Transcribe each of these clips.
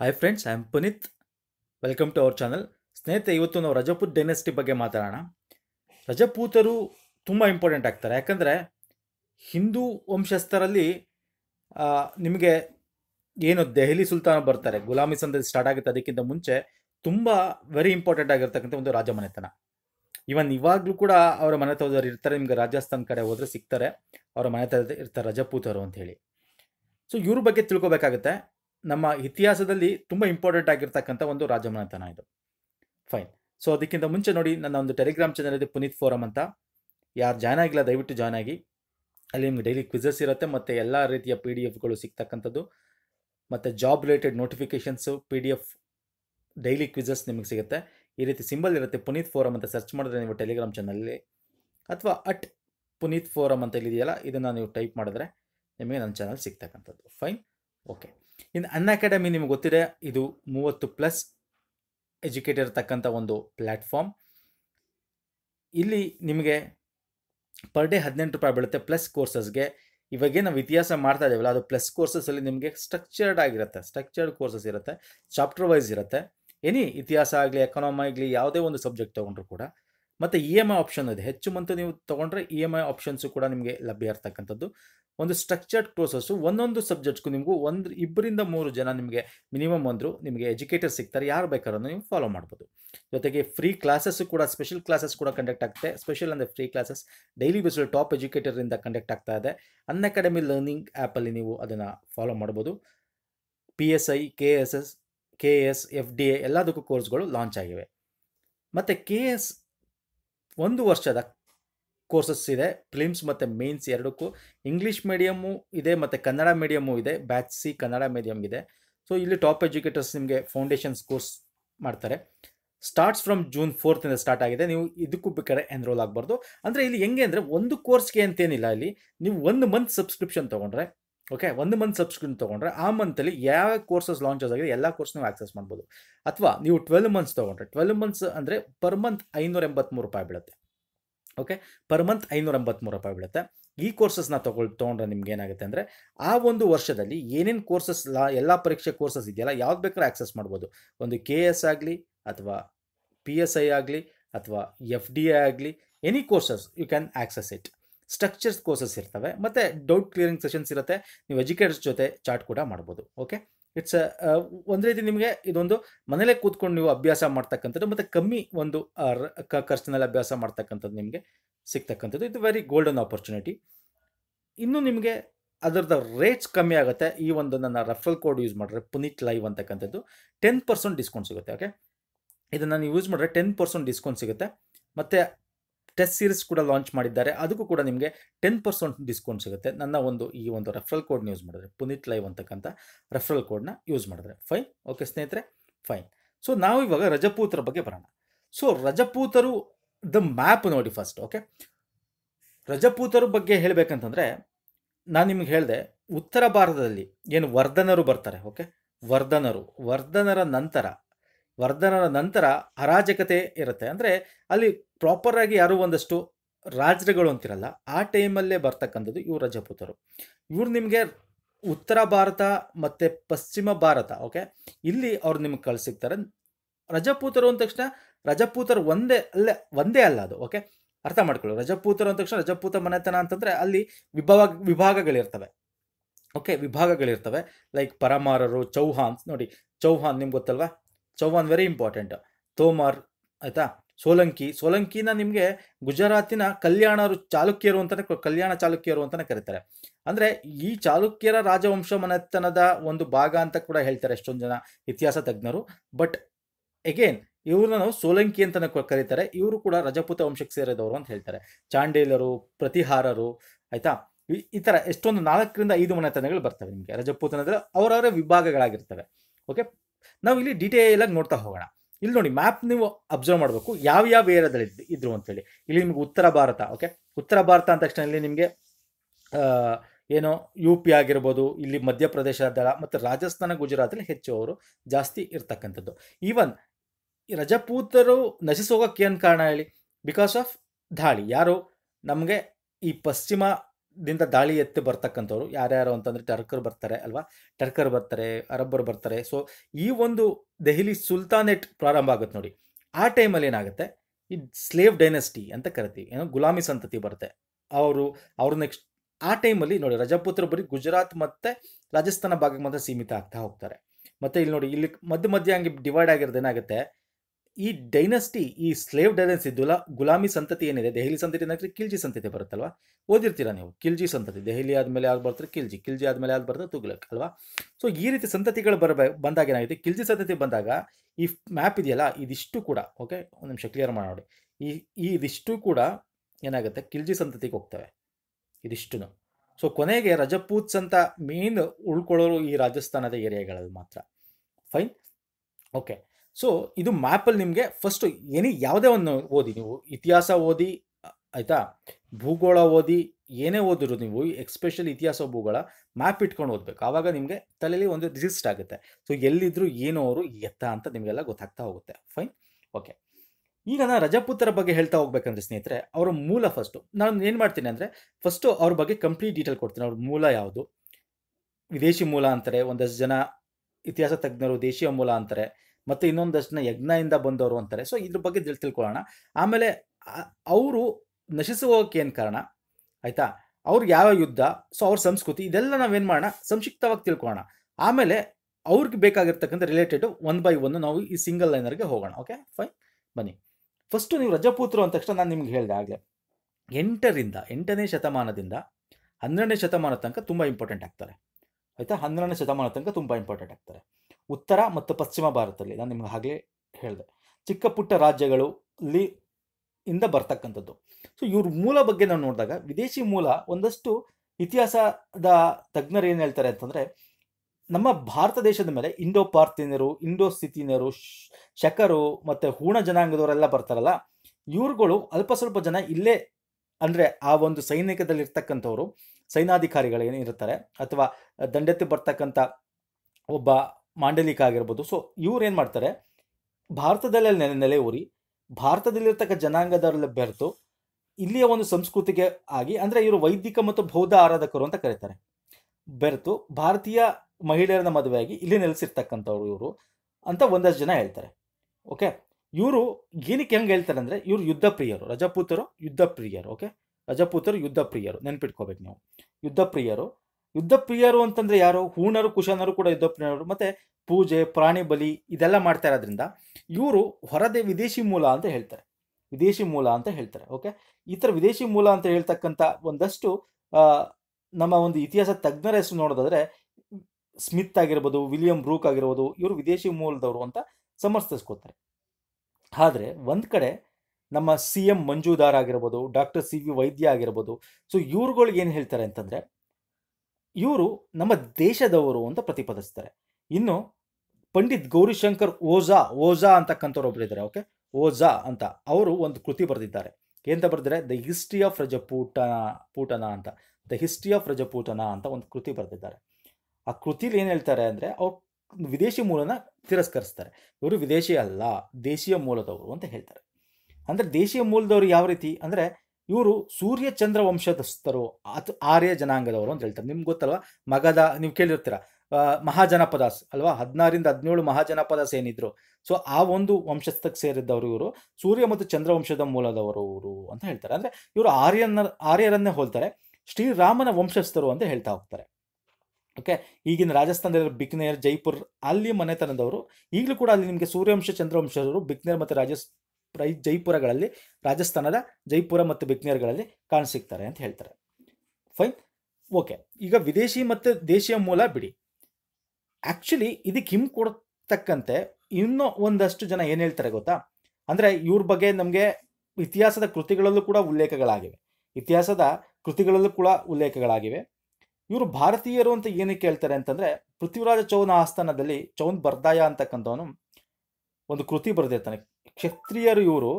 Hi friends I am Puneeth welcome to our channel ಸ್ನೇಹಿತರೆ, ಇವತ್ತು ನಾವು ರಜಪೂತ್ ಡೈನೆಸ್ಟಿ ಬಗ್ಗೆ ಮಾತಾಡೋಣ. ರಜಪೂತರು ತುಂಬ ಇಂಪಾರ್ಟೆಂಟ್ ಆಗ್ತಾರೆ. ಯಾಕಂದರೆ ಹಿಂದೂ ವಂಶಸ್ಥರಲ್ಲಿ ನಿಮಗೆ ಏನು ದೆಹಲಿ ಸುಲ್ತಾನ ಬರ್ತಾರೆ, ಗುಲಾಮಿ ಸಂದರ್ಭ ಸ್ಟಾರ್ಟ್ ಆಗುತ್ತೆ ಅದಕ್ಕಿಂತ ಮುಂಚೆ, ತುಂಬ ವೆರಿ ಇಂಪಾರ್ಟೆಂಟ್ ಆಗಿರ್ತಕ್ಕಂಥ ಒಂದು ರಾಜ ಮನೆತನ. ಇವನ್ ಇವಾಗಲೂ ಕೂಡ ಅವರ ಮನೆತನದವ್ರು ಇರ್ತಾರೆ, ನಿಮಗೆ ರಾಜಸ್ಥಾನ್ ಕಡೆ ಹೋದರೆ ಸಿಗ್ತಾರೆ, ಅವರ ಮನೆತನದ ಇರ್ತಾರೆ ರಜಪೂತರು ಅಂತ ಹೇಳಿ. ಸೊ ಇವ್ರ ಬಗ್ಗೆ ತಿಳ್ಕೊಬೇಕಾಗುತ್ತೆ. ನಮ್ಮ ಇತಿಹಾಸದಲ್ಲಿ ತುಂಬ ಇಂಪಾರ್ಟೆಂಟ್ ಆಗಿರ್ತಕ್ಕಂಥ ಒಂದು ರಾಜಮನೆತನ ಇದು. ಫೈನ್ ಸೊ ಅದಕ್ಕಿಂತ ಮುಂಚೆ ನೋಡಿ ನನ್ನ ಒಂದು ಟೆಲಿಗ್ರಾಮ್ ಚಾನಲ್ ಇದೆ ಪುನೀತ್ ಫೋರಮ್ ಅಂತ. ಯಾರು ಜಾಯ್ನ್ ಆಗಿಲ್ಲ, ದಯವಿಟ್ಟು ಜಾಯ್ನ್ ಆಗಿ. ಅಲ್ಲಿ ನಿಮ್ಗೆ ಡೈಲಿ ಕ್ವಿಸಸ್ ಇರುತ್ತೆ ಮತ್ತು ಎಲ್ಲ ರೀತಿಯ ಪಿ ಡಿ ಎಫ್ಗಳು ಸಿಗ್ತಕ್ಕಂಥದ್ದು. ಮತ್ತು job related notifications P D F daily quizzes ನಿಮಗೆ ಸಿಗುತ್ತೆ. ಈ ರೀತಿ ಸಿಂಬಲ್ ಇರುತ್ತೆ ಪುನೀತ್ ಫೋರಮ್ ಅಂತ ಸರ್ಚ್ ಮಾಡಿದ್ರೆ ನೀವು ಟೆಲಿಗ್ರಾಮ್ ಚಾನಲ್ಲಿ ಅಥವಾ ಅಟ್ ಪುನೀತ್ ಫೋರಮ್ ಅಂತ ಇಲ್ಲಿದೆಯಲ್ಲ ಇದನ್ನು ನೀವು ಟೈಪ್ ಮಾಡಿದ್ರೆ ನಿಮಗೆ ನನ್ನ ಚಾನಲ್ ಸಿಗ್ತಕ್ಕಂಥದ್ದು. ಫೈನ್ ಓಕೆ ಇನ್ನು ಅನ್ ಅಕಾಡೆಮಿ ನಿಮ್ಗೆ ಗೊತ್ತಿದೆ, ಇದು ಮೂವತ್ತು ಪ್ಲಸ್ ಎಜುಕೇಟ್ ಇರತಕ್ಕಂಥ ಒಂದು ಪ್ಲ್ಯಾಟ್ಫಾರ್ಮ್ ಇಲ್ಲಿ ನಿಮಗೆ ಪರ್ ಡೇ ಹದಿನೆಂಟು ರೂಪಾಯಿ ಬೀಳುತ್ತೆ ಪ್ಲಸ್ ಕೋರ್ಸಸ್ಗೆ ಇವಾಗೇ ನಾವು ಇತಿಹಾಸ ಮಾಡ್ತಾ ಇದ್ದೇವಲ್ಲ ಅದು ಪ್ಲಸ್ ಕೋರ್ಸಸಲ್ಲಿ ನಿಮಗೆ ಸ್ಟ್ರಕ್ಚರ್ಡ್ ಆಗಿರುತ್ತೆ ಸ್ಟ್ರಕ್ಚರ್ಡ್ ಕೋರ್ಸಸ್ ಇರುತ್ತೆ ಚಾಪ್ಟರ್ ವೈಸ್ ಇರುತ್ತೆ. ಎನಿ ಇತಿಹಾಸ ಆಗಲಿ ಎಕನಾಮಿ ಆಗಲಿ, ಯಾವುದೇ ಒಂದು ಸಬ್ಜೆಕ್ಟ್ ತೊಗೊಂಡ್ರು ಕೂಡ ಮತ್ತು ಇ ಎಂ ಐ ಆಪ್ಷನ್ ಇದೆ. ಹೆಚ್ಚು ಮಂತು ನೀವು ತೊಗೊಂಡ್ರೆ ಇ ಎಂ ಐ ಆಪ್ಷನ್ಸು ಕೂಡ ನಿಮಗೆ ಲಭ್ಯ ಇರ್ತಕ್ಕಂಥದ್ದು. ಒಂದು ಸ್ಟ್ರಕ್ಚರ್ಡ್ ಕೋರ್ಸಸ್ಸು ಒಂದೊಂದು ಸಬ್ಜೆಕ್ಟ್ಗೂ ನಿಮಗೂ ಒಂದು, ಇಬ್ಬರಿಂದ ಮೂರು ಜನ ನಿಮಗೆ ಮಿನಿಮಮ್ ಅಂದರು ನಿಮಗೆ ಎಜುಕೇಟರ್ ಸಿಗ್ತಾರೆ. ಯಾರು ಬೇಕಾದ್ರೂ ನೀವು ಫಾಲೋ ಮಾಡ್ಬೋದು. ಜೊತೆಗೆ ಫ್ರೀ ಕ್ಲಾಸಸ್ಸು ಕೂಡ ಸ್ಪೆಷಲ್ ಕ್ಲಾಸಸ್ ಕೂಡ ಕಂಡಕ್ಟ್ ಆಗುತ್ತೆ ಸ್ಪೆಷಲ್ ಅಂದರೆ free classes daily based top ಎಜುಕೇಟರಿಂದ conduct ಆಗ್ತಾ ಇದೆ. ಅನ್ ಅಕಾಡೆಮಿ ಲರ್ನಿಂಗ್ ಆ್ಯಪಲ್ಲಿ ನೀವು ಅದನ್ನು ಫಾಲೋ ಮಾಡ್ಬೋದು. P S I K S S K S F D A ಎಲ್ಲದಕ್ಕೂ ಕೋರ್ಸ್ಗಳು ಲಾಂಚ್ ಆಗಿವೆ. ಮತ್ತು ಕೆ ಎಸ್ ಒಂದು ವರ್ಷದ ಕೋರ್ಸಸ್ ಇದೆ ಫಿಲಿಮ್ಸ್ ಮತ್ತು ಮೇನ್ಸ್ ಎರಡಕ್ಕೂ. ಇಂಗ್ಲೀಷ್ ಮೀಡಿಯಮ್ಮು ಇದೆ ಮತ್ತು ಕನ್ನಡ ಮೀಡಿಯಮ್ಮು ಇದೆ ಬ್ಯಾಚ್ ಸಿ ಕನ್ನಡ ಮೀಡಿಯಮ್ ಇದೆ. ಸೊ ಇಲ್ಲಿ ಟಾಪ್ ಎಜುಕೇಟರ್ಸ್ ನಿಮಗೆ ಫೌಂಡೇಶನ್ಸ್ ಕೋರ್ಸ್ ಮಾಡ್ತಾರೆ. ಸ್ಟಾರ್ಟ್ಸ್ ಫ್ರಮ್ ಜೂನ್ ಫೋರ್ತಿಂದ ಸ್ಟಾರ್ಟ್ ಆಗಿದೆ. ನೀವು ಇದಕ್ಕೂ ಬೇಕಾದ್ರೆ ಎನ್ರೋಲ್ ಆಗಬಾರ್ದು. ಅಂದರೆ ಇಲ್ಲಿ ಹೆಂಗೆ ಅಂದರೆ ಒಂದು ಕೋರ್ಸ್ಗೆ ಅಂತೇನಿಲ್ಲ ಇಲ್ಲಿ. ನೀವು ಒಂದು ಮಂತ್ ಸಬ್ಸ್ಕ್ರಿಪ್ಷನ್ ತೊಗೊಂಡ್ರೆ ಓಕೆ ಒಂದು ಮಂತ್ ಸಬ್ಸ್ಕ್ರಿಪ್ಷನ್ ತೊಗೊಂಡ್ರೆ ಆ ಮಂತಲ್ಲಿ ಯಾವ ಕೋರ್ಸಸ್ ಲಾಂಚಸ್ ಆಗಿದೆ, ಎಲ್ಲ ಕೋರ್ಸ್ ನೀವು ಆಕ್ಸೆಸ್ ಮಾಡ್ಬೋದು. ಅಥವಾ ನೀವು ಟ್ವೆಲ್ ಮಂತ್ಸ್ ತೊಗೊಂಡ್ರೆ ಟ್ವೆಲ್ ಮಂತ್ಸ್ ಅಂದರೆ ಪರ್ ಮಂತ್ ಐನೂರ ಎಂಬತ್ತ್ಮೂರು ರೂಪಾಯಿ ಬೀಳುತ್ತೆ. ಓಕೆ ಪರ್ ಮಂತ್ ಐನೂರ ಎಂಬತ್ತ್ಮೂರು ರೂಪಾಯಿ ಬೀಳುತ್ತೆ. ಈ ಕೋರ್ಸಸ್ನ ತೊಗೊಳ್, ತೊಗೊಂಡ್ರೆ ನಿಮ್ಗೆ ಏನಾಗುತ್ತೆ ಅಂದರೆ ಆ ಒಂದು ವರ್ಷದಲ್ಲಿ ಏನೇನು ಕೋರ್ಸಸ್ ಲಾ, ಎಲ್ಲ ಪರೀಕ್ಷೆ ಕೋರ್ಸಸ್ ಇದೆಯಲ್ಲ, ಯಾವ್ದು ಬೇಕಾದ್ರೂ ಆಕ್ಸೆಸ್ ಮಾಡ್ಬೋದು. ಒಂದು ಕೆ ಎಸ್ ಆಗಲಿ ಅಥವಾ ಪಿ ಎಸ್ ಐ ಆಗಲಿ ಅಥವಾ ಎಫ್ ಡಿ ಎ ಆಗಲಿ any courses you can access it structures courses ಇರ್ತವೆ, ಮತ್ತು ಡೌಟ್ ಕ್ಲಿಯರಿಂಗ್ ಸೆಷನ್ಸ್ ಇರುತ್ತೆ. ನೀವು ಎಜುಕೇಟರ್ಸ್ ಜೊತೆ ಚಾಟ್ ಕೂಡ ಮಾಡ್ಬೋದು ಓಕೆ ಇಟ್ಸ್ ಒಂದು ರೀತಿ ನಿಮಗೆ ಇದೊಂದು ಮನೇಲೆ ಕೂತ್ಕೊಂಡು ನೀವು ಅಭ್ಯಾಸ ಮಾಡ್ತಕ್ಕಂಥದ್ದು, ಮತ್ತು ಕಮ್ಮಿ ಒಂದು ಖರ್ಚಿನಲ್ಲಿ ಅಭ್ಯಾಸ ಮಾಡ್ತಕ್ಕಂಥದ್ದು ನಿಮಗೆ ಸಿಗ್ತಕ್ಕಂಥದ್ದು. ಇದು ವೆರಿ ಗೋಲ್ಡನ್ ಆಪರ್ಚುನಿಟಿ ಇನ್ನು ನಿಮಗೆ ಅದರದ ರೇಟ್ಸ್ ಕಮ್ಮಿ ಆಗುತ್ತೆ. ಈ ಒಂದು ನನ್ನ ರೆಫರಲ್ ಕೋಡ್ ಯೂಸ್ ಮಾಡಿದ್ರೆ ಪುನೀತ್ ಲೈವ್ ಅಂತಕ್ಕಂಥದ್ದು ಟೆನ್ ಪರ್ಸೆಂಟ್ ಡಿಸ್ಕೌಂಟ್ ಸಿಗುತ್ತೆ ಓಕೆ ಇದನ್ನು ನೀವು ಯೂಸ್ ಮಾಡಿದ್ರೆ ಟೆನ್ ಪರ್ಸೆಂಟ್ ಡಿಸ್ಕೌಂಟ್ ಸಿಗುತ್ತೆ. ಮತ್ತು ಟೆಸ್ಟ್ ಸೀರೀಸ್ ಕೂಡ ಲಾಂಚ್ ಮಾಡಿದ್ದಾರೆ. ಅದಕ್ಕೂ ಕೂಡ ನಿಮಗೆ ಟೆನ್ ಪರ್ಸೆಂಟ್ ಡಿಸ್ಕೌಂಟ್ ಸಿಗುತ್ತೆ. ನನ್ನ ಒಂದು ಈ ಒಂದು ರೆಫರಲ್ ಕೋಡ್ನ ಯೂಸ್ ಮಾಡಿದ್ರೆ, ಪುನೀತ್ ಲೈವ್ ಅಂತಕ್ಕಂಥ ರೆಫರಲ್ ಕೋಡ್ನ ಯೂಸ್ ಮಾಡಿದ್ರೆ. ಫೈನ್ ಓಕೆ ಸ್ನೇಹಿತರೆ? ಫೈನ್ ಸೊ ನಾವು ಇವಾಗ ರಜಪೂತರ ಬಗ್ಗೆ ಬರೋಣ. ಸೊ ರಜಪೂತರು ದ ಮ್ಯಾಪ್ ನೋಡಿ ಫಸ್ಟ್ ಓಕೆ ರಜಪೂತರ ಬಗ್ಗೆ ಹೇಳಬೇಕಂತಂದರೆ, ನಾನು ನಿಮ್ಗೆ ಹೇಳಿದೆ, ಉತ್ತರ ಭಾರತದಲ್ಲಿ ಏನು ವರ್ಧನರು ಬರ್ತಾರೆ ಓಕೆ ವರ್ಧನರು. ವರ್ಧನರ ನಂತರ ವರ್ಧನರ ನಂತರ ಅರಾಜಕತೆ ಇರುತ್ತೆ. ಅಂದರೆ ಅಲ್ಲಿ ಪ್ರಾಪರಾಗಿ ಯಾರು ಒಂದಷ್ಟು ರಾಜರುಗಳು ಅಂತಿರಲ್ಲ, ಆ ಟೈಮಲ್ಲೇ ಬರ್ತಕ್ಕಂಥದ್ದು ಇವರು ರಜಪೂತರು. ಇವ್ರು ನಿಮಗೆ ಉತ್ತರ ಭಾರತ ಮತ್ತು ಪಶ್ಚಿಮ ಭಾರತ ಓಕೆ ಇಲ್ಲಿ ಅವ್ರು ನಿಮ್ಗೆ ಕಳಿಸಿರ್ತಾರೆ. ರಜಪೂತರು ಅಂದ ತಕ್ಷಣ, ರಜಪೂತರು ಒಂದೇ ಅಲ್ಲೇ, ಒಂದೇ ಅಲ್ಲ ಅದು ಓಕೆ ಅರ್ಥ ಮಾಡ್ಕೊಳ್ಳಿ. ರಜಪೂತರು ಅಂದ ತಕ್ಷಣ ರಜಪೂತ ಮನೆತನ ಅಂತಂದರೆ ಅಲ್ಲಿ ವಿಭಾಗ, ವಿಭಾಗಗಳಿರ್ತವೆ ಓಕೆ ವಿಭಾಗಗಳಿರ್ತವೆ ಲೈಕ್ ಪರಮಾರರು ಚೌಹಾನ್ಸ್ ನೋಡಿ ಚೌಹಾನ್ ನಿಮ್ಗೆ ಗೊತ್ತಲ್ವಾ? ಚೌಹಾನ್ ವೆರಿ ಇಂಪಾರ್ಟೆಂಟ್ ತೋಮರ್, ಆಯಿತಾ? ಸೋಲಂಕಿ. ಸೋಲಂಕಿನ ನಿಮಗೆ ಗುಜರಾತಿನ ಕಲ್ಯಾಣರು ಚಾಲುಕ್ಯರು ಅಂತಲೇ ಕಲ್ಯಾಣ ಚಾಲುಕ್ಯರು ಅಂತಲೇ ಕರೀತಾರೆ. ಅಂದರೆ ಈ ಚಾಲುಕ್ಯರ ರಾಜವಂಶ ಮನೆತನದ ಒಂದು ಭಾಗ ಅಂತ ಕೂಡ ಹೇಳ್ತಾರೆ ಎಷ್ಟೊಂದು ಜನ ಇತಿಹಾಸ ತಜ್ಞರು. ಬಟ್ ಎಗೇನ್ ಇವ್ರನ್ನ ನಾವು ಸೋಲಂಕಿ ಅಂತಲೇ ಕರೀತಾರೆ. ಇವರು ಕೂಡ ರಜಪೂತ ವಂಶಕ್ಕೆ ಸೇರಿದವರು ಅಂತ ಹೇಳ್ತಾರೆ. ಚಾಂಡೇಲರು, ಪ್ರತಿಹಾರರು, ಆಯಿತಾ? ಈ ಥರ ಎಷ್ಟೊಂದು ನಾಲ್ಕರಿಂದ ಐದು ಮನೆತನಗಳು ಬರ್ತವೆ ನಿಮಗೆ. ರಜಪೂತನದಲ್ಲಿ ಅವರವರ ವಿಭಾಗಗಳಾಗಿರ್ತವೆ. ಓಕೆ ನಾವು ಇಲ್ಲಿ ಡೀಟೇಲ್ ಆಗಿ ನೋಡ್ತಾ ಹೋಗೋಣ. ಇಲ್ಲಿ ನೋಡಿ ಮ್ಯಾಪ್ ನೀವು ಅಬ್ಸರ್ವ್ ಮಾಡಬೇಕು. ಯಾವ ಯಾವ ಏರಿಯಾದಲ್ಲಿ ಇದ್- ಇದ್ರು ಅಂತೇಳಿ. ಇಲ್ಲಿ ನಿಮ್ಗೆ ಉತ್ತರ ಭಾರತ ಓಕೆ ಉತ್ತರ ಭಾರತ ಅಂದ ತಕ್ಷಣ ಇಲ್ಲಿ ನಿಮಗೆ ಏನು ಯು ಪಿ ಆಗಿರ್ಬೋದು, ಇಲ್ಲಿ ಮಧ್ಯಪ್ರದೇಶದ ಮತ್ತು ರಾಜಸ್ಥಾನ ಗುಜರಾತಲ್ಲಿ ಹೆಚ್ಚು ಅವರು ಜಾಸ್ತಿ ಇರ್ತಕ್ಕಂಥದ್ದು. ಈವನ್ ರಜಪೂತರು ನಶಿಸೋಗಕ್ಕೆ ಏನು ಕಾರಣ ಹೇಳಿ? ಬಿಕಾಸ್ ಆಫ್ ದಾಳಿ ಯಾರು? ನಮಗೆ ಈ ಪಶ್ಚಿಮ ದಿಂದ ದಾಳಿ ಎತ್ತಿ ಬರ್ತಕ್ಕಂಥವ್ರು. ಯಾರ್ಯಾರು ಅಂತಂದರೆ ಟರ್ಕರ್ ಬರ್ತಾರೆ ಅಲ್ವಾ? ಟರ್ಕರ್ ಬರ್ತಾರೆ, ಅರಬ್ಬರು ಬರ್ತಾರೆ. ಸೊ ಈ ಒಂದು ದೆಹಲಿ ಸುಲ್ತಾನೇಟ್ ಪ್ರಾರಂಭ ಆಗುತ್ತೆ ನೋಡಿ. ಆ ಟೈಮಲ್ಲಿ ಏನಾಗುತ್ತೆ? ಈ ಸ್ಲೇವ್ ಡೈನೆಸ್ಟಿ ಅಂತ ಕರಿತೀವಿ. ಏನೋ ಗುಲಾಮಿ ಸಂತತಿ ಬರುತ್ತೆ. ಅವರು, ಅವ್ರ ನೆಕ್ಸ್ಟ್ ಆ ಟೈಮಲ್ಲಿ ನೋಡಿ ರಜಪುತ್ರ ಬರೀ ಗುಜರಾತ್ ಮತ್ತು ರಾಜಸ್ಥಾನ ಭಾಗಕ್ಕೆ ಮಾತ್ರ ಸೀಮಿತ ಆಗ್ತಾ ಹೋಗ್ತಾರೆ. ಮತ್ತು ಇಲ್ಲಿ ನೋಡಿ, ಇಲ್ಲಿ ಮಧ್ಯ ಮಧ್ಯ ಹಂಗೆ ಡಿವೈಡ್ ಆಗಿರೋದು ಏನಾಗುತ್ತೆ? ಈ ಡೈನಸ್ಟಿ, ಈ ಸ್ಲೇವ್ ಡೈನಸ್ಟಿ ದುಲಾ, ಗುಲಾಮಿ ಸಂತತಿ ಏನಿದೆ? ದೆಹಲಿ ಸಂತತಿ ಅಂದರೆ ಕಿಲ್ಜಿ ಸಂತತಿ ಬರುತ್ತಲ್ವಾ? ಓದಿರ್ತೀರಾ ನೀವು? ಕಿಲ್ಜಿ ಸಂತತಿ, ದೆಹಲಿ ಆದಮೇಲೆ ಯಾವ್ದು ಬರ್ತಾರೆ ಕಿಲ್ಜಿ. ಕಿಲ್ಜಿ ಆದಮೇಲೆ ಯಾವ್ದು ಬರ್ತಾರೆ ತುಗ್ಲಕ್, ಅಲ್ವಾ? ಸೊ ಈ ರೀತಿ ಸಂತತಿಗಳು ಬರಬೇ ಬಂದಾಗ ಏನಾಗಿದೆ ಕಿಲ್ಜಿ ಸಂತತಿ ಬಂದಾಗ ಈ ಮ್ಯಾಪ್ ಇದೆಯಲ್ಲ, ಇದಿಷ್ಟು ಕೂಡ, ಓಕೆ? ಒಂದು ನಿಮಿಷ ಕ್ಲಿಯರ್ ಮಾಡಿ ನೋಡಿ. ಈ ಇದಿಷ್ಟು ಕೂಡ ಏನಾಗುತ್ತೆ? ಕಿಲ್ಜಿ ಸಂತತಿಗೆ ಹೋಗ್ತವೆ. ಇದಿಷ್ಟು ಸೊ ಕೊನೆಗೆ ರಜಪೂತ್ಸ್ ಅಂತ ಮೇನ್ ಉಳ್ಕೊಳ್ಳೋರು ಈ ರಾಜಸ್ಥಾನದ ಏರಿಯಾಗಳಲ್ಲಿ ಮಾತ್ರ. ಫೈನ್ ಓಕೆ ಸೊ ಇದು ಮ್ಯಾಪಲ್ಲಿ ನಿಮಗೆ ಫಸ್ಟು ಏನೇ ಯಾವುದೇ ಒಂದು ಓದಿ, ನೀವು ಇತಿಹಾಸ ಓದಿ, ಆಯಿತಾ? ಭೂಗೋಳ ಓದಿ, ಏನೇ ಓದಿದ್ರು ನೀವು ಎಕ್ಸ್ಪೆಷಲ್ ಇತಿಹಾಸ ಭೂಗೋಳ ಮ್ಯಾಪ್ ಇಟ್ಕೊಂಡು ಓದಬೇಕು. ಆವಾಗ ನಿಮಗೆ ತಲೆಯಲ್ಲಿ ಒಂದು ರಿಜಿಸ್ಟ್ ಆಗುತ್ತೆ. ಸೊ ಎಲ್ಲಿದ್ರು ಏನೋ ಅವರು ಎತ್ತ ಅಂತ ನಿಮಗೆಲ್ಲ ಗೊತ್ತಾಗ್ತಾ ಹೋಗುತ್ತೆ. ಫೈನ್ ಓಕೆ ಈಗ ನಾನು ರಜಪೂತರ ಬಗ್ಗೆ ಹೇಳ್ತಾ ಹೋಗ್ಬೇಕಂದ್ರೆ ಸ್ನೇಹಿತರೆ, ಅವರ ಮೂಲ ಫಸ್ಟು ನಾನು ಏನು ಮಾಡ್ತೀನಿ ಅಂದರೆ ಫಸ್ಟು ಅವ್ರ ಬಗ್ಗೆ ಕಂಪ್ಲೀಟ್ ಡೀಟೇಲ್ ಕೊಡ್ತೀನಿ. ಅವ್ರ ಮೂಲ ಯಾವುದು? ವಿದೇಶಿ ಮೂಲ ಅಂತಾರೆ, ಒಂದಷ್ಟು ಜನ ಇತಿಹಾಸ ತಜ್ಞರು ದೇಶೀಯ ಮೂಲ ಅಂತಾರೆ. ಮತ್ತು ಇನ್ನೊಂದಷ್ಟನ್ನ ಯಜ್ಞದಿಂದ ಬಂದವರು ಅಂತಾರೆ. ಸೊ ಇದ್ರ ಬಗ್ಗೆ ತಿಳ್, ತಿಳ್ಕೊಳ್ಳೋಣ. ಆಮೇಲೆ ಅವರು ನಶಿಸುವೋಕೆ ಏನು ಕಾರಣ? ಆಯಿತಾ? ಅವ್ರಿಗೆ ಯಾವ ಯುದ್ಧ? ಸೊ ಅವ್ರ ಸಂಸ್ಕೃತಿ, ಇದೆಲ್ಲ ನಾವೇನು ಮಾಡೋಣ? ಸಂಕ್ಷಿಪ್ತವಾಗಿ ತಿಳ್ಕೊಳ್ಳೋಣ. ಆಮೇಲೆ, ಅವ್ರಿಗೆ ಬೇಕಾಗಿರ್ತಕ್ಕಂಥ ರಿಲೇಟೆಡ್ ಒನ್ ಬೈ ಒನ್ ನಾವು ಈ ಸಿಂಗಲ್ ಲೈನರ್ಗೆ ಹೋಗೋಣ. ಓಕೆ ಫೈನ್ ಬನ್ನಿ. ಫಸ್ಟು ನೀವು ರಜಪೂತರು ಅಂದ ತಕ್ಷಣ ನಾನು ನಿಮ್ಗೆ ಹೇಳಿದೆ ಆಗಲೇ. ಎಂಟರಿಂದ, ಎಂಟನೇ ಶತಮಾನದಿಂದ ಹನ್ನೆರಡನೇ ಶತಮಾನ ತನಕ ತುಂಬ ಇಂಪಾರ್ಟೆಂಟ್ ಆಗ್ತಾರೆ. ಆಯಿತಾ? ಹನ್ನೆರಡನೇ ಶತಮಾನ ತನಕ ತುಂಬ ಇಂಪಾರ್ಟೆಂಟ್ ಆಗ್ತಾರೆ. ಉತ್ತರ ಮತ್ತು ಪಶ್ಚಿಮ ಭಾರತದಲ್ಲಿ, ನಾನು ನಿಮ್ಗೆ ಹಾಗೆ ಹೇಳಿದೆ. ಚಿಕ್ಕ ಪುಟ್ಟ ರಾಜ್ಯಗಳು ಇಲ್ಲಿ ಇಂದ ಬರ್ತಕ್ಕಂಥದ್ದು. ಸೊ ಇವ್ರ ಮೂಲ ಬಗ್ಗೆ ನಾವು ನೋಡಿದಾಗ ವಿದೇಶಿ ಮೂಲ ಒಂದಷ್ಟು ಇತಿಹಾಸದ ತಜ್ಞರು ಏನು ಹೇಳ್ತಾರೆ ಅಂತಂದರೆ, ನಮ್ಮ ಭಾರತ ದೇಶದ ಮೇಲೆ ಇಂಡೋ ಪಾರ್ಥಿನರು ಇಂಡೋ ಸ್ಥಿತಿನರು ಶಕರು ಮತ್ತು ಹೂಣ ಜನಾಂಗದವರೆಲ್ಲ ಬರ್ತಾರಲ್ಲ, ಇವ್ರುಗಳು ಅಲ್ಪ ಸ್ವಲ್ಪ ಜನ ಇಲ್ಲೇ ಅಂದರೆ ಆ ಒಂದು ಸೈನಿಕದಲ್ಲಿ ಇರ್ತಕ್ಕಂಥವ್ರು ಸೈನಾಧಿಕಾರಿಗಳು ಏನಿರ್ತಾರೆ ಅಥವಾ ದಂಡೆತ್ತಿ ಬರ್ತಕ್ಕಂಥ ಒಬ್ಬ ಮಾಂಡಲಿಕ ಆಗಿರ್ಬೋದು. ಸೊ ಇವ್ರು ಏನು ಮಾಡ್ತಾರೆ? ಭಾರತದಲ್ಲೇ ನೆಲೆ ನೆಲೆ ಊರಿ, ಭಾರತದಲ್ಲಿರ್ತಕ್ಕ ಜನಾಂಗದಲ್ಲಿ ಬೆರೆತು ಇಲ್ಲಿಯ ಒಂದು ಸಂಸ್ಕೃತಿಗೆ ಆಗಿ, ಅಂದರೆ ಇವರು ವೈದಿಕ ಮತ್ತು ಬೌದ್ಧ ಆರಾಧಕರು ಅಂತ ಕರೀತಾರೆ. ಬೆರೆತು ಭಾರತೀಯ ಮಹಿಳೆಯರನ್ನ ಮದುವೆಯಾಗಿ ಇಲ್ಲಿ ನೆಲೆಸಿರ್ತಕ್ಕಂಥವ್ರು ಇವರು ಅಂತ ಒಂದಷ್ಟು ಜನ ಹೇಳ್ತಾರೆ. ಓಕೆ ಇವರು ಏನಕ್ಕೆ ಹೆಂಗೆ ಹೇಳ್ತಾರೆ ಅಂದರೆ ಇವರು ಯುದ್ಧ ಪ್ರಿಯರು ರಜಪೂತರು ಯುದ್ಧ ಪ್ರಿಯರು ಓಕೆ ರಜಪೂತರು ಯುದ್ಧ ಪ್ರಿಯರು ನೆನ್ಪಿಟ್ಕೋಬೇಕು ನೀವು. ಯುದ್ಧ ಪ್ರಿಯರು ಯುದ್ಧ ಪ್ರಿಯರು ಅಂತಂದ್ರೆ ಯಾರು? ಹೂಣರು, ಕುಶನರು ಕೂಡ ಯುದ್ಧ ಪ್ರಿಯರು ಮತ್ತೆ ಪೂಜೆ, ಪ್ರಾಣಿ ಬಲಿ ಇದೆಲ್ಲ ಮಾಡ್ತಾ ಇರೋದ್ರಿಂದ ಇವರು ಹೊರದೇ ವಿದೇಶಿ ಮೂಲ ಅಂತ ಹೇಳ್ತಾರೆ. ವಿದೇಶಿ ಮೂಲ ಅಂತ ಹೇಳ್ತಾರೆ ಓಕೆ ಈ ಥರ ವಿದೇಶಿ ಮೂಲ ಅಂತ ಹೇಳ್ತಕ್ಕಂಥ ಒಂದಷ್ಟು ನಮ್ಮ ಒಂದು ಇತಿಹಾಸ ತಜ್ಞರ ಹೆಸರು ನೋಡೋದಾದ್ರೆ ಸ್ಮಿತ್ ಆಗಿರ್ಬೋದು, ವಿಲಿಯಂ ಬ್ರೂಕ್ ಆಗಿರ್ಬೋದು, ಇವರು ವಿದೇಶಿ ಮೂಲದವರು ಅಂತ ಸಮರ್ಥಿಸ್ಕೋತಾರೆ. ಆದರೆ ಒಂದು ಕಡೆ ನಮ್ಮ ಸಿ ಎಂ ಮಂಜುದಾರ್ ಆಗಿರ್ಬೋದು, ಡಾಕ್ಟರ್ ಸಿ ವಿ ವೈದ್ಯ ಆಗಿರ್ಬೋದು. ಸೊ ಇವ್ರುಗಳಿಗೆ ಏನು ಹೇಳ್ತಾರೆ ಅಂತಂದರೆ, ಇವರು ನಮ್ಮ ದೇಶದವರು ಅಂತ ಪ್ರತಿಪಾದಿಸ್ತಾರೆ. ಇನ್ನು ಪಂಡಿತ್ ಗೌರಿಶಂಕರ್ ಓಜಾ ಓಜಾ ಅಂತಕ್ಕಂಥವ್ರು ಒಬ್ಬರಿದ್ದಾರೆ ಓಕೆ ಓಜಾ ಅಂತ ಅವರು ಒಂದು ಕೃತಿ ಬರೆದಿದ್ದಾರೆ. ಏನಂತ ಬರೆದಿದ್ದಾರೆ? ದ ಹಿಸ್ಟ್ರಿ ಆಫ್ ರಜಪೂಟನ ಪೂಟನ ಅಂತ. ದ ಹಿಸ್ಟ್ರಿ ಆಫ್ ರಜಪೂಟನ ಅಂತ ಒಂದು ಕೃತಿ ಬರೆದಿದ್ದಾರೆ. ಆ ಕೃತಿಲಿ ಏನು ಹೇಳ್ತಾರೆ ಅಂದರೆ, ಅವ್ರು ವಿದೇಶಿ ಮೂಲನ ತಿರಸ್ಕರಿಸ್ತಾರೆ. ಇವರು ವಿದೇಶಿ ಅಲ್ಲ, ದೇಶೀಯ ಮೂಲದವರು ಅಂತ ಹೇಳ್ತಾರೆ. ಅಂದರೆ ದೇಶೀಯ ಮೂಲದವರು ಯಾವ ರೀತಿ? ಅಂದರೆ ಇವರು ಸೂರ್ಯ ಚಂದ್ರ ವಂಶದಸ್ಥರು ಅತ್ ಆರ್ಯ ಜನಾಂಗದವರು ಅಂತ ಹೇಳ್ತಾರೆ. ನಿಮ್ಗೆ ಗೊತ್ತಲ್ವ? ಮಗದ, ನೀವು ಕೇಳಿರ್ತೀರ. ಮಹಾಜನಪದಾಸ್ ಅಲ್ವಾ? ಹದಿನಾರಿಂದ ಹದಿನೇಳು ಮಹಾಜನಪದಾಸ್ ಏನಿದ್ರು ಸೊ, ಆ ಒಂದು ವಂಶಸ್ಥಕ್ಕೆ ಸೇರಿದ್ದವರು ಇವರು. ಸೂರ್ಯ ಮತ್ತು ಚಂದ್ರ ವಂಶದ ಮೂಲದವರು ಇವರು ಅಂತ ಹೇಳ್ತಾರೆ. ಅಂದರೆ ಇವರು ಆರ್ಯನ, ಆರ್ಯರನ್ನೇ ಹೋಲ್ತಾರೆ. ಶ್ರೀರಾಮನ ವಂಶಸ್ಥರು ಅಂತ ಹೇಳ್ತಾ ಹೋಗ್ತಾರೆ. ಓಕೆ? ಈಗಿನ ರಾಜಸ್ಥಾನದಲ್ಲಿ ಬಿಕ್ನೇರ್ ಜೈಪುರ್, ಅಲ್ಲಿ ಮನೆತನದವರು. ಈಗಲೂ ಕೂಡ ಅಲ್ಲಿ ನಿಮಗೆ ಸೂರ್ಯವಂಶ, ಚಂದ್ರವಂಶದವರು ಬಿಕ್ನೇರ್ ಮತ್ತು ರಾಜಸ್ ರೈ ಜೈಪುರಗಳಲ್ಲಿ, ರಾಜಸ್ಥಾನದ ಜೈಪುರ ಮತ್ತು ಬಿಕ್ನೇರ್ಗಳಲ್ಲಿ ಕಾಣಿಸಿಕ್ತಾರೆ ಅಂತ ಹೇಳ್ತಾರೆ. ಫೈನ್? ಓಕೆ. ಈಗ ವಿದೇಶಿ ಮತ್ತು ದೇಶೀಯ ಮೂಲ ಬಿಡಿ. ಆ್ಯಕ್ಚುಲಿ ಇದಕ್ಕೆ ಹಿಮ್ ಕೊಡ್ತಕ್ಕಂತೆ ಇನ್ನೂ ಒಂದಷ್ಟು ಜನ ಏನು ಹೇಳ್ತಾರೆ ಗೊತ್ತಾ? ಅಂದರೆ ಇವ್ರ ಬಗ್ಗೆ ನಮಗೆ ಇತಿಹಾಸದ ಕೃತಿಗಳಲ್ಲೂ ಕೂಡ ಉಲ್ಲೇಖಗಳಾಗಿವೆ. ಇತಿಹಾಸದ ಕೃತಿಗಳಲ್ಲೂ ಕೂಡ ಉಲ್ಲೇಖಗಳಾಗಿವೆ. ಇವರು ಭಾರತೀಯರು ಅಂತ ಏನಕ್ಕೆ ಹೇಳ್ತಾರೆ ಅಂತಂದರೆ, ಪೃಥ್ವಿರಾಜ ಚೌನ ಆಸ್ಥಾನದಲ್ಲಿ ಚೌನ್ ಬರ್ದಾಯ ಅಂತಕ್ಕಂಥವನು ಒಂದು ಕೃತಿ ಬರೆದಿರ್ತಾನೆ. ಕ್ಷತ್ರಿಯರು ಇವರು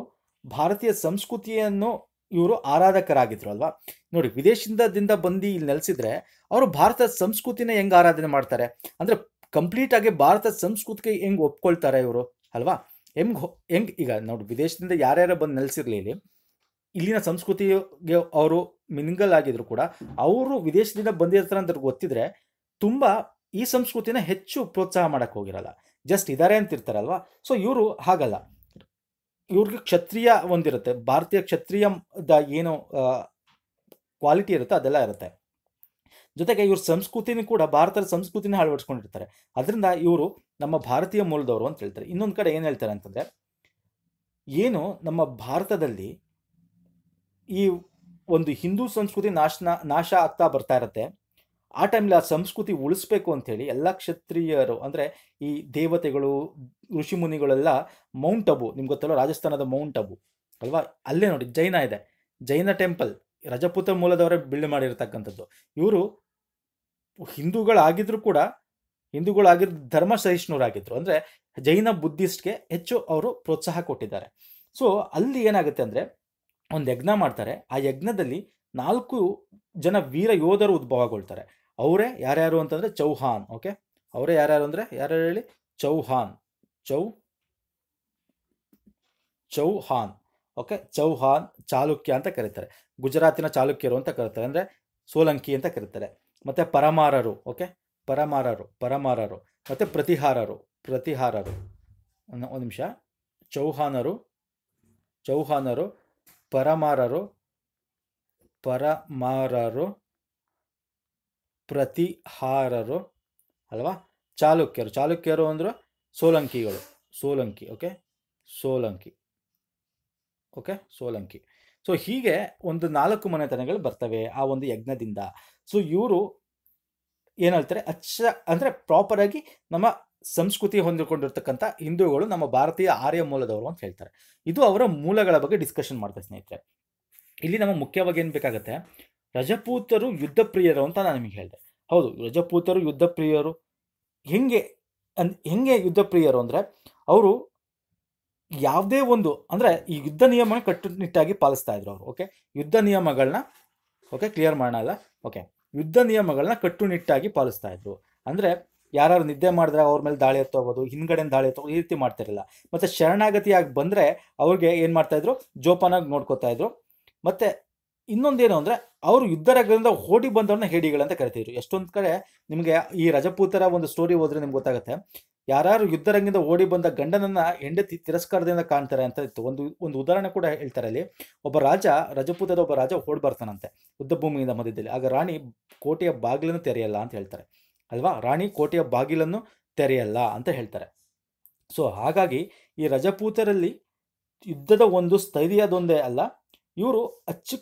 ಭಾರತೀಯ ಸಂಸ್ಕೃತಿಯನ್ನು ಇವರು ಆರಾಧಕರಾಗಿದ್ರು ಅಲ್ವಾ? ನೋಡಿ ವಿದೇಶದಿಂದ ಬಂದು ಇಲ್ಲಿ ನೆಲೆಸಿದ್ರೆ ಅವರು ಭಾರತದ ಸಂಸ್ಕೃತಿನ ಹೆಂಗೆ ಆರಾಧನೆ ಮಾಡ್ತಾರೆ? ಅಂದರೆ ಕಂಪ್ಲೀಟ್ ಆಗಿ ಭಾರತದ ಸಂಸ್ಕೃತಿಗೆ ಹೆಂಗೆ ಒಪ್ಕೊಳ್ತಾರೆ ಇವರು ಅಲ್ವಾ? ಹೆಂಗ್ ಹೆಂಗ್, ಈಗ ನೋಡಿ, ವಿದೇಶದಿಂದ ಯಾರ್ಯಾರು ಬಂದು ನೆಲೆಸಿರ್ಲಿ ಇಲ್ಲಿ, ಇಲ್ಲಿನ ಸಂಸ್ಕೃತಿಗೆ ಅವರು ಮಿಂಗಲ್ ಆಗಿದ್ರು ಕೂಡ, ಅವರು ವಿದೇಶದಿಂದ ಬಂದಿರ್ತಾರೆ ಅಂತ ಗೊತ್ತಿದ್ರೆ ತುಂಬ ಈ ಸಂಸ್ಕೃತಿನ ಹೆಚ್ಚು ಪ್ರೋತ್ಸಾಹ ಮಾಡೋಕ್ಕೆ ಹೋಗಿರಲ್ಲ. ಜಸ್ಟ್ ಇದ್ದಾರೆ ಅಂತ ಇರ್ತಾರಲ್ವಾ ಸೊ ಇವರು ಹಾಗಲ್ಲ. ಇವ್ರಿಗೆ ಕ್ಷತ್ರಿಯ ಒಂದಿರುತ್ತೆ. ಭಾರತೀಯ ಕ್ಷತ್ರಿಯದ ಏನು ಕ್ವಾಲಿಟಿ ಇರುತ್ತೆ ಅದೆಲ್ಲ ಇರುತ್ತೆ. ಜೊತೆಗೆ ಇವ್ರ ಸಂಸ್ಕೃತಿನೂ ಕೂಡ ಭಾರತದ ಸಂಸ್ಕೃತಿನ ಅಳವಡಿಸ್ಕೊಂಡಿರ್ತಾರೆ. ಅದರಿಂದ ಇವರು ನಮ್ಮ ಭಾರತೀಯ ಮೂಲದವರು ಅಂತ ಹೇಳ್ತಾರೆ. ಇನ್ನೊಂದು ಕಡೆ ಏನು ಹೇಳ್ತಾರೆ ಅಂತಂದರೆ, ಏನು ನಮ್ಮ ಭಾರತದಲ್ಲಿ ಈ ಒಂದು ಹಿಂದೂ ಸಂಸ್ಕೃತಿ ನಾಶನ, ನಾಶ ಆಗ್ತಾ ಬರ್ತಾ ಇರುತ್ತೆ. ಆ ಟೈಮ್ಲಿ ಆ ಸಂಸ್ಕೃತಿ ಉಳಿಸ್ಬೇಕು ಅಂಥೇಳಿ ಎಲ್ಲ ಕ್ಷತ್ರಿಯರು, ಅಂದರೆ ಈ ದೇವತೆಗಳು, ಋಷಿ ಮುನಿಗಳೆಲ್ಲ ಮೌಂಟ್ ಅಬು, ನಿಮ್ಗೆ ಗೊತ್ತಲ್ಲ ರಾಜಸ್ಥಾನದ ಮೌಂಟ್ ಅಬು, ಅಲ್ವಾ? ಅಲ್ಲೇ ನೋಡಿ ಜೈನ ಇದೆ, ಜೈನ ಟೆಂಪಲ್, ರಜಪೂತ ಮೂಲದವರೇ ಬಿಲ್ಡ್ ಮಾಡಿರ್ತಕ್ಕಂಥದ್ದು. ಇವರು ಹಿಂದೂಗಳಾಗಿದ್ರು ಕೂಡ ಹಿಂದೂಗಳಾಗಿರೋ ಧರ್ಮ ಸಹಿಷ್ಣುರಾಗಿದ್ರು, ಅಂದರೆ ಜೈನ ಬುದ್ಧಿಸ್ಟ್ಗೆ ಹೆಚ್ಚು ಅವರು ಪ್ರೋತ್ಸಾಹ ಕೊಟ್ಟಿದ್ದಾರೆ. ಸೊ ಅಲ್ಲಿ ಏನಾಗುತ್ತೆ ಅಂದರೆ, ಒಂದು ಯಜ್ಞ ಮಾಡ್ತಾರೆ, ಆ ಯಜ್ಞದಲ್ಲಿ ನಾಲ್ಕು ಜನ ವೀರ ಯೋಧರು ಉದ್ಭವಗೊಳ್ತಾರೆ. ಅವರೇ ಯಾರ್ಯಾರು ಅಂತಂದರೆ ಚೌಹಾನ್ ಓಕೆ? ಅವರೇ ಯಾರ್ಯಾರು ಅಂದರೆ ಯಾರ್ಯಾರು ಹೇಳಿ? ಚೌಹಾನ್ ಚೌ ಚೌಹಾನ್ ಓಕೆ? ಚೌಹಾನ್ ಚಾಲುಕ್ಯ ಅಂತ ಕರೀತಾರೆ. ಗುಜರಾತಿನ ಚಾಲುಕ್ಯರು ಅಂತ ಕರೀತಾರೆ. ಅಂದರೆ ಸೋಲಂಕಿ ಅಂತ ಕರೀತಾರೆ. ಮತ್ತು ಪರಮಾರರು, ಓಕೆ? ಪರಮಾರರು ಪರಮಾರರು. ಮತ್ತು ಪ್ರತಿಹಾರರು ಪ್ರತಿಹಾರರು. ಒಂದು ನಿಮಿಷ. ಚೌಹಾನರು ಚೌಹಾನರು ಪರಮಾರರು ಪರಮಾರರು ಪ್ರತಿಹಾರರು ಅಲ್ವಾ? ಚಾಲುಕ್ಯರು. ಚಾಲುಕ್ಯರು ಅಂದ್ರೆ ಸೋಲಂಕಿಗಳು. Solanki okay Solanki okay Solanki. So ಹೀಗೆ ಒಂದು ನಾಲ್ಕು ಮನೆತನಗಳು ಬರ್ತವೆ ಆ ಒಂದು ಯಜ್ಞದಿಂದ. ಸೊ ಇವರು ಏನು ಹೇಳ್ತಾರೆ? ಅಚ್ಚ, ಅಂದರೆ ಪ್ರಾಪರಾಗಿ ನಮ್ಮ ಸಂಸ್ಕೃತಿ ಹೊಂದಿಕೊಂಡಿರ್ತಕ್ಕಂಥ ಹಿಂದೂಗಳು ನಮ್ಮ ಭಾರತೀಯ ಆರ್ಯ ಮೂಲದವರು ಅಂತ ಹೇಳ್ತಾರೆ. ಇದು ಅವರ ಮೂಲಗಳ ಬಗ್ಗೆ ಡಿಸ್ಕಷನ್ ಮಾಡ್ತಾರೆ ಸ್ನೇಹಿತರೆ. ಇಲ್ಲಿ ನಮ್ಮ ಮುಖ್ಯವಾಗಿ ಏನು ಬೇಕಾಗುತ್ತೆ? ರಜಪೂತರು ಯುದ್ಧ ಪ್ರಿಯರು ಅಂತ ನಾನು ನಿಮಗೆ ಹೇಳಿದೆ. ಹೌದು, ರಜಪೂತರು ಯುದ್ಧ ಪ್ರಿಯರು ಹೆಂಗೆ ಅನ್, ಹೆಂಗೆ ಯುದ್ಧ ಪ್ರಿಯರು ಅಂದರೆ ಅವರು ಯಾವುದೇ ಒಂದು, ಅಂದರೆ ಈ ಯುದ್ಧ ನಿಯಮ ಕಟ್ಟುನಿಟ್ಟಾಗಿ ಪಾಲಿಸ್ತಾ ಇದ್ರು ಅವರು ಓಕೆ ಯುದ್ಧ ನಿಯಮಗಳನ್ನ ಓಕೆ ಕ್ಲಿಯರ್ ಮಾಡೋಲ್ಲ ಓಕೆ ಯುದ್ಧ ನಿಯಮಗಳನ್ನ ಕಟ್ಟುನಿಟ್ಟಾಗಿ ಪಾಲಿಸ್ತಾ ಇದ್ರು. ಅಂದರೆ ಯಾರು ನಿದ್ದೆ ಮಾಡಿದ್ರೆ ಅವ್ರ ಮೇಲೆ ದಾಳಿ ಎತ್ತೋಗೋದು ಹಿಂದ್ಗಡೆ ದಾಳಿ ಎತ್ತೋ, ಈ ರೀತಿ ಮಾಡ್ತಿರಲಿಲ್ಲ. ಮತ್ತು ಶರಣಾಗತಿಯಾಗಿ ಬಂದರೆ ಅವ್ರಿಗೆ ಏನು ಮಾಡ್ತಾಯಿದ್ರು ಜೋಪಾನಾಗಿ ನೋಡ್ಕೋತಾ ಇದ್ರು. ಮತ್ತು ಇನ್ನೊಂದೇನು ಅಂದರೆ ಅವರು ಯುದ್ಧರಂಗದಿಂದ ಓಡಿ ಬಂದವ್ರನ್ನ ಹೇಡಿಗಳಂತ ಕರಿತಿದ್ರು ಎಷ್ಟೊಂದು ಕಡೆ ನಿಮಗೆ ಈ ರಜಪೂತರ ಒಂದು ಸ್ಟೋರಿ ಹೋದ್ರೆ ನಿಮ್ಗೆ ಗೊತ್ತಾಗುತ್ತೆ. ಯಾರು ಯುದ್ಧರಂಗದಿಂದ ಓಡಿ ಬಂದ ಗಂಡನನ್ನ ಹೆಂಡತಿ ತಿರಸ್ಕಾರದಿಂದ ಕಾಣ್ತಾರೆ ಅಂತ ಇತ್ತು. ಒಂದು ಒಂದು ಉದಾಹರಣೆ ಕೂಡ ಹೇಳ್ತಾರೆ ಅಲ್ಲಿ. ಒಬ್ಬ ರಾಜ, ರಜಪೂತದ ಒಬ್ಬ ರಾಜ ಓಡಿ ಬರ್ತಾನಂತೆ ಯುದ್ಧ ಭೂಮಿಯಿಂದ ಮಧ್ಯದಲ್ಲಿ. ಆಗ ರಾಣಿ ಕೋಟೆಯ ಬಾಗಿಲನ್ನು ತೆರೆಯಲ್ಲ ಅಂತ ಹೇಳ್ತಾರೆ. ಅಲ್ವಾ? ರಾಣಿ ಕೋಟೆಯ ಬಾಗಿಲನ್ನು ತೆರೆಯಲ್ಲ ಅಂತ ಹೇಳ್ತಾರೆ. ಸೊ, ಹಾಗಾಗಿ ಈ ರಜಪೂತರಲ್ಲಿ ಯುದ್ಧದ ಒಂದು ಸ್ಥೈರ್ಯದೊಂದೇ ಅಲ್ಲ, ಇವರು ಅಚ್ಚು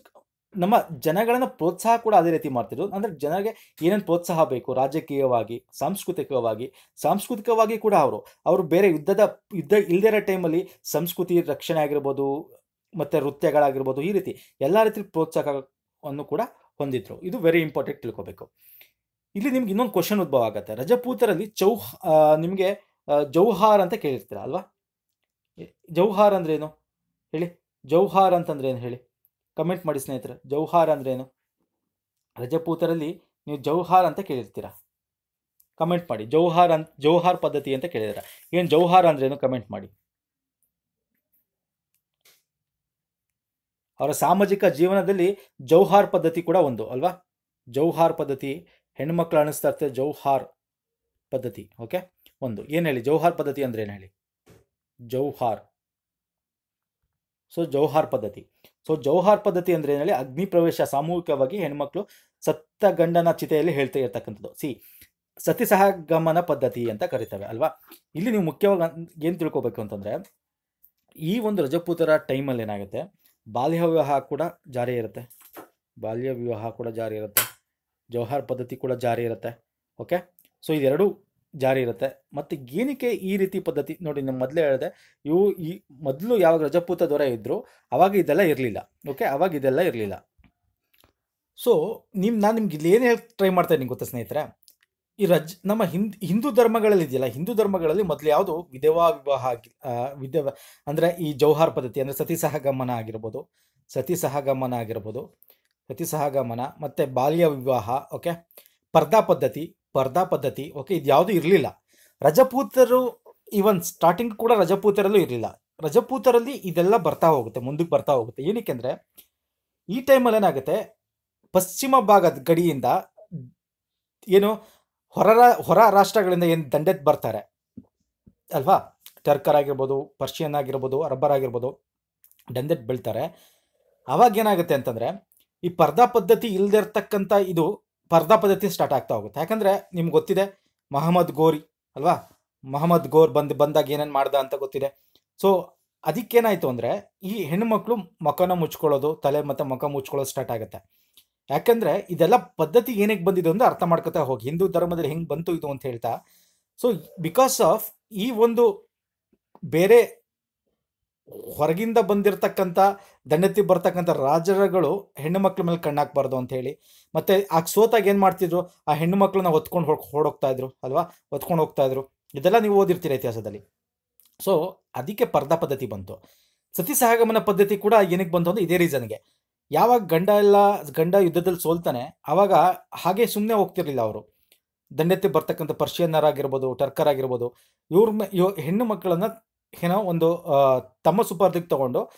ನಮ್ಮ ಜನಗಳನ್ನು ಪ್ರೋತ್ಸಾಹ ಕೂಡ ಅದೇ ರೀತಿ ಮಾಡ್ತಿದ್ರು ಅಂದರೆ ಜನರಿಗೆ ಏನೇನು ಪ್ರೋತ್ಸಾಹ ಬೇಕು? ರಾಜಕೀಯವಾಗಿ, ಸಾಂಸ್ಕೃತಿಕವಾಗಿ ಸಾಂಸ್ಕೃತಿಕವಾಗಿ ಕೂಡ ಅವರು. ಅವರು ಬೇರೆ ಯುದ್ಧದ, ಯುದ್ಧ ಇಲ್ಲದೇ ಇರೋ ಟೈಮಲ್ಲಿ ಸಂಸ್ಕೃತಿ ರಕ್ಷಣೆ ಆಗಿರ್ಬೋದು, ಮತ್ತು ನೃತ್ಯಗಳಾಗಿರ್ಬೋದು, ಈ ರೀತಿ ಎಲ್ಲ ರೀತಿ ಪ್ರೋತ್ಸಾಹವನ್ನು ಕೂಡ ಹೊಂದಿದ್ರು. ಇದು ವೆರಿ ಇಂಪಾರ್ಟೆಂಟ್ ತಿಳ್ಕೊಬೇಕು. ಇಲ್ಲಿ ನಿಮ್ಗೆ ಇನ್ನೊಂದು ಕ್ವಶನ್ ಉದ್ಭವ ಆಗುತ್ತೆ. ರಜಪೂತರಲ್ಲಿ ಚೌಹ ನಿಮಗೆ ಜೌಹಾರ್ ಅಂತ ಕೇಳಿರ್ತೀರ ಅಲ್ವಾ? ಜೌಹಾರ್ ಅಂದ್ರೇನು? ಹೇಳಿ. ಜೌಹಾರ್ ಅಂತಂದ್ರೆ ಏನು ಹೇಳಿ? ಕಮೆಂಟ್ ಮಾಡಿ ಸ್ನೇಹಿತರೆ, ಜೌಹಾರ್ ಅಂದ್ರೇನು? ರಜಪೂತರಲ್ಲಿ ನೀವು ಜೌಹಾರ್ ಅಂತ ಕೇಳಿರ್ತೀರ. ಕಮೆಂಟ್ ಮಾಡಿ, ಜೌಹಾರ್ ಅಂತ ಜೌಹಾರ್ ಪದ್ಧತಿ ಅಂತ ಕೇಳಿದಾರೆ. ಏನು ಜೌಹಾರ್ ಅಂದ್ರೇನು? ಕಮೆಂಟ್ ಮಾಡಿ. ಅವರ ಸಾಮಾಜಿಕ ಜೀವನದಲ್ಲಿ ಜೌಹಾರ್ ಪದ್ಧತಿ ಕೂಡ ಒಂದು, ಅಲ್ವಾ? ಜೌಹಾರ್ ಪದ್ಧತಿ, ಹೆಣ್ಮಕ್ಳು ಅನಿಸ್ತಾ ಇರ್ತದೆ, ಜೌಹಾರ್ ಪದ್ಧತಿ, ಓಕೆ? ಒಂದು. ಏನು ಹೇಳಿ? ಜೌಹಾರ್ ಪದ್ಧತಿ ಅಂದ್ರೆ ಏನು ಹೇಳಿ? ಜೌಹಾರ್. ಸೊ, ಜೌಹಾರ್ ಪದ್ಧತಿ. ಸೊ ಜೌಹಾರ್ ಪದ್ಧತಿ ಅಂದ್ರೆ ಹೇಳಿ ಅಗ್ನಿ ಪ್ರವೇಶ ಸಾಮೂಹಿಕವಾಗಿ ಹೆಣ್ಮಕ್ಳು ಸತ್ತ ಗಂಡನ ಚಿತೆಯಲ್ಲಿ ಹೇಳ್ತಾ ಇರ್ತಕ್ಕಂಥದ್ದು. ಸಿ ಸತಿ ಸಹಗಮನ ಪದ್ಧತಿ ಅಂತ ಕರಿತವೆ ಅಲ್ವಾ? ಇಲ್ಲಿ ನೀವು ಮುಖ್ಯವಾಗಿ ಏನು ತಿಳ್ಕೊಬೇಕು ಅಂತಂದರೆ, ಈ ಒಂದು ರಜಪೂತರ ಟೈಮಲ್ಲಿ ಏನಾಗುತ್ತೆ? ಬಾಲ್ಯ ವಿವಾಹ ಕೂಡ ಜಾರಿ ಇರುತ್ತೆ. ಬಾಲ್ಯ ವಿವಾಹ ಕೂಡ ಜಾರಿ ಇರುತ್ತೆ. ಜೌಹಾರ್ ಪದ್ಧತಿ ಕೂಡ ಜಾರಿ ಇರುತ್ತೆ. ಓಕೆ ಸೊ ಇದೆರಡು ಜಾರಿ ಇರುತ್ತೆ. ಮತ್ತು ಏನಕ್ಕೆ ಈ ರೀತಿ ಪದ್ಧತಿ ನೋಡಿ ನಾನು ಮೊದಲೇ ಹೇಳಿದೆ, ಇವು ಈ ಮೊದಲು ಯಾವಾಗ ರಜಪೂತ ದೊರೆ ಇದ್ದರು ಅವಾಗ ಇದೆಲ್ಲ ಇರಲಿಲ್ಲ. ಓಕೆ ಅವಾಗ ಇದೆಲ್ಲ ಇರಲಿಲ್ಲ. ಸೊ ನಿಮ್ಮ ನಾನು ನಿಮ್ಗೆ ಇಲ್ಲಿ ಏನು ಹೇಳಿ ಟ್ರೈ ಮಾಡ್ತಾ ಇದ್ದೀನಿ ಗೊತ್ತಾ ಸ್ನೇಹಿತರೆ? ಈ ರಜ್, ನಮ್ಮ ಹಿಂದ್, ಹಿಂದೂ ಧರ್ಮಗಳಲ್ಲಿ ಇದೆಯಲ್ಲ, ಹಿಂದೂ ಧರ್ಮಗಳಲ್ಲಿ ಮೊದಲು ಯಾವುದು? ವಿಧವಾ ವಿವಾಹ ಆಗಿ ವಿಧವ, ಅಂದರೆ ಈ ಜೌಹಾರ್ ಪದ್ಧತಿ, ಅಂದರೆ ಸತಿ ಸಹಗಮನ ಆಗಿರ್ಬೋದು, ಸತಿ ಸಹಗಮನ ಆಗಿರ್ಬೋದು, ಸತಿ ಸಹಗಮನ, ಮತ್ತು ಬಾಲ್ಯ ವಿವಾಹ ಓಕೆ ಪರ್ದಾ ಪದ್ಧತಿ ಪರ್ದಾ ಪದ್ಧತಿ. ಓಕೆ ಇದು ಯಾವುದೂ ಇರಲಿಲ್ಲ. ರಜಪೂತರು ಈವನ್ ಸ್ಟಾರ್ಟಿಂಗ್ ಕೂಡ ರಜಪೂತರಲ್ಲೂ ಇರಲಿಲ್ಲ. ರಜಪೂತರಲ್ಲಿ ಇದೆಲ್ಲ ಬರ್ತಾ ಹೋಗುತ್ತೆ, ಮುಂದಕ್ಕೆ ಬರ್ತಾ ಹೋಗುತ್ತೆ. ಏನಕ್ಕೆ ಅಂದರೆ, ಈ ಟೈಮಲ್ಲಿ ಏನಾಗುತ್ತೆ ಪಶ್ಚಿಮ ಭಾಗದ ಗಡಿಯಿಂದ ಏನು ಹೊರ ಹೊರ ರಾಷ್ಟ್ರಗಳಿಂದ ಏನು ದಂಡೆತ್ ಬರ್ತಾರೆ, ಅಲ್ವಾ? ಟರ್ಕರ್ ಆಗಿರ್ಬೋದು, ಪರ್ಷಿಯನ್ ಆಗಿರ್ಬೋದು, ಅರಬ್ಬರ್ ಆಗಿರ್ಬೋದು, ದಂಡೆತ್ ಬೀಳ್ತಾರೆ. ಅವಾಗ ಏನಾಗುತ್ತೆ ಅಂತಂದರೆ, ಈ ಪರ್ದಾ ಪದ್ಧತಿ ಇಲ್ಲದೆ ಇರ್ತಕ್ಕಂಥ ಇದು ಪರ್ದಾ ಪದ್ಧತಿ ಸ್ಟಾರ್ಟ್ ಆಗ್ತಾ ಹೋಗುತ್ತೆ. ಯಾಕಂದರೆ ನಿಮ್ಗೆ ಗೊತ್ತಿದೆ, ಮಹಮ್ಮದ್ ಗೋರಿ ಅಲ್ವಾ? ಮಹಮ್ಮದ್ ಗೋರ್ ಬಂದು, ಬಂದಾಗ ಏನೇನು ಮಾಡ್ದ ಅಂತ ಗೊತ್ತಿದೆ. ಸೊ ಅದಕ್ಕೇನಾಯಿತು ಅಂದರೆ, ಈ ಹೆಣ್ಣುಮಕ್ಳು ಮುಖನ ಮುಚ್ಕೊಳ್ಳೋದು, ತಲೆ ಮತ್ತು ಮುಖ ಮುಚ್ಕೊಳ್ಳೋದು ಸ್ಟಾರ್ಟ್ ಆಗುತ್ತೆ. ಯಾಕಂದರೆ ಇದೆಲ್ಲ ಪದ್ಧತಿ ಏನಕ್ಕೆ ಬಂದಿದೆ ಅಂತ ಅರ್ಥ ಮಾಡ್ಕೊತಾ ಹೋಗಿ. ಹಿಂದೂ ಧರ್ಮದಲ್ಲಿ ಹೆಂಗೆ ಬಂತು ಇದು ಅಂತ ಹೇಳ್ತಾ. ಸೊ ಬಿಕಾಸ್ ಆಫ್ ಈ ಒಂದು ಬೇರೆ ಹೊರಗಿಂದ ಬಂದಿರತಕ್ಕಂಥ ದಂಡತಿ ಬರ್ತಕ್ಕಂಥ ರಾಜರುಗಳು ಹೆಣ್ಣು ಮಕ್ಳ ಮೇಲೆ ಕಣ್ಣಾಕ್ಬಾರ್ದು ಅಂತ ಹೇಳಿ. ಮತ್ತೆ ಆ ಸೋತಾಗ ಏನು ಮಾಡ್ತಿದ್ರು? ಆ ಹೆಣ್ಣು ಮಕ್ಕಳನ್ನ ಹೊತ್ಕೊಂಡು ಹೊಡ್ ಹೊಡೋಗ್ತಾ ಇದ್ರು, ಅಲ್ವಾ? ಹೊತ್ಕೊಂಡು ಹೋಗ್ತಾ ಇದ್ರು. ಇದೆಲ್ಲ ನೀವು ಓದಿರ್ತೀರ ಇತಿಹಾಸದಲ್ಲಿ. ಸೊ ಅದಕ್ಕೆ ಪರ್ದಾ ಪದ್ಧತಿ ಬಂತು. ಸತಿ ಸಹಗಮನ ಪದ್ಧತಿ ಕೂಡ ಏನಕ್ಕೆ ಬಂತು ಅಂದ್ರೆ ಇದೇ ರೀಸನ್ಗೆ ಯಾವಾಗ ಗಂಡ ಎಲ್ಲ, ಗಂಡ ಯುದ್ಧದಲ್ಲಿ ಸೋಲ್ತಾನೆ ಆವಾಗ ಹಾಗೆ ಸುಮ್ಮನೆ ಹೋಗ್ತಿರ್ಲಿಲ್ಲ ಅವರು. ದಂಡೆತ್ತಿ ಬರ್ತಕ್ಕಂಥ ಪರ್ಷಿಯನ್ನರಾಗಿರ್ಬೋದು ಟರ್ಕರ್ ಆಗಿರ್ಬೋದು, ಇವ್ರ ಇವ್ ಹೆಣ್ಣು ಮಕ್ಕಳನ್ನ ಏನೋ ಒಂದು ತಮ್ಮ ಸುಪರ್ದಿಗೆ ತಗೊಂಡು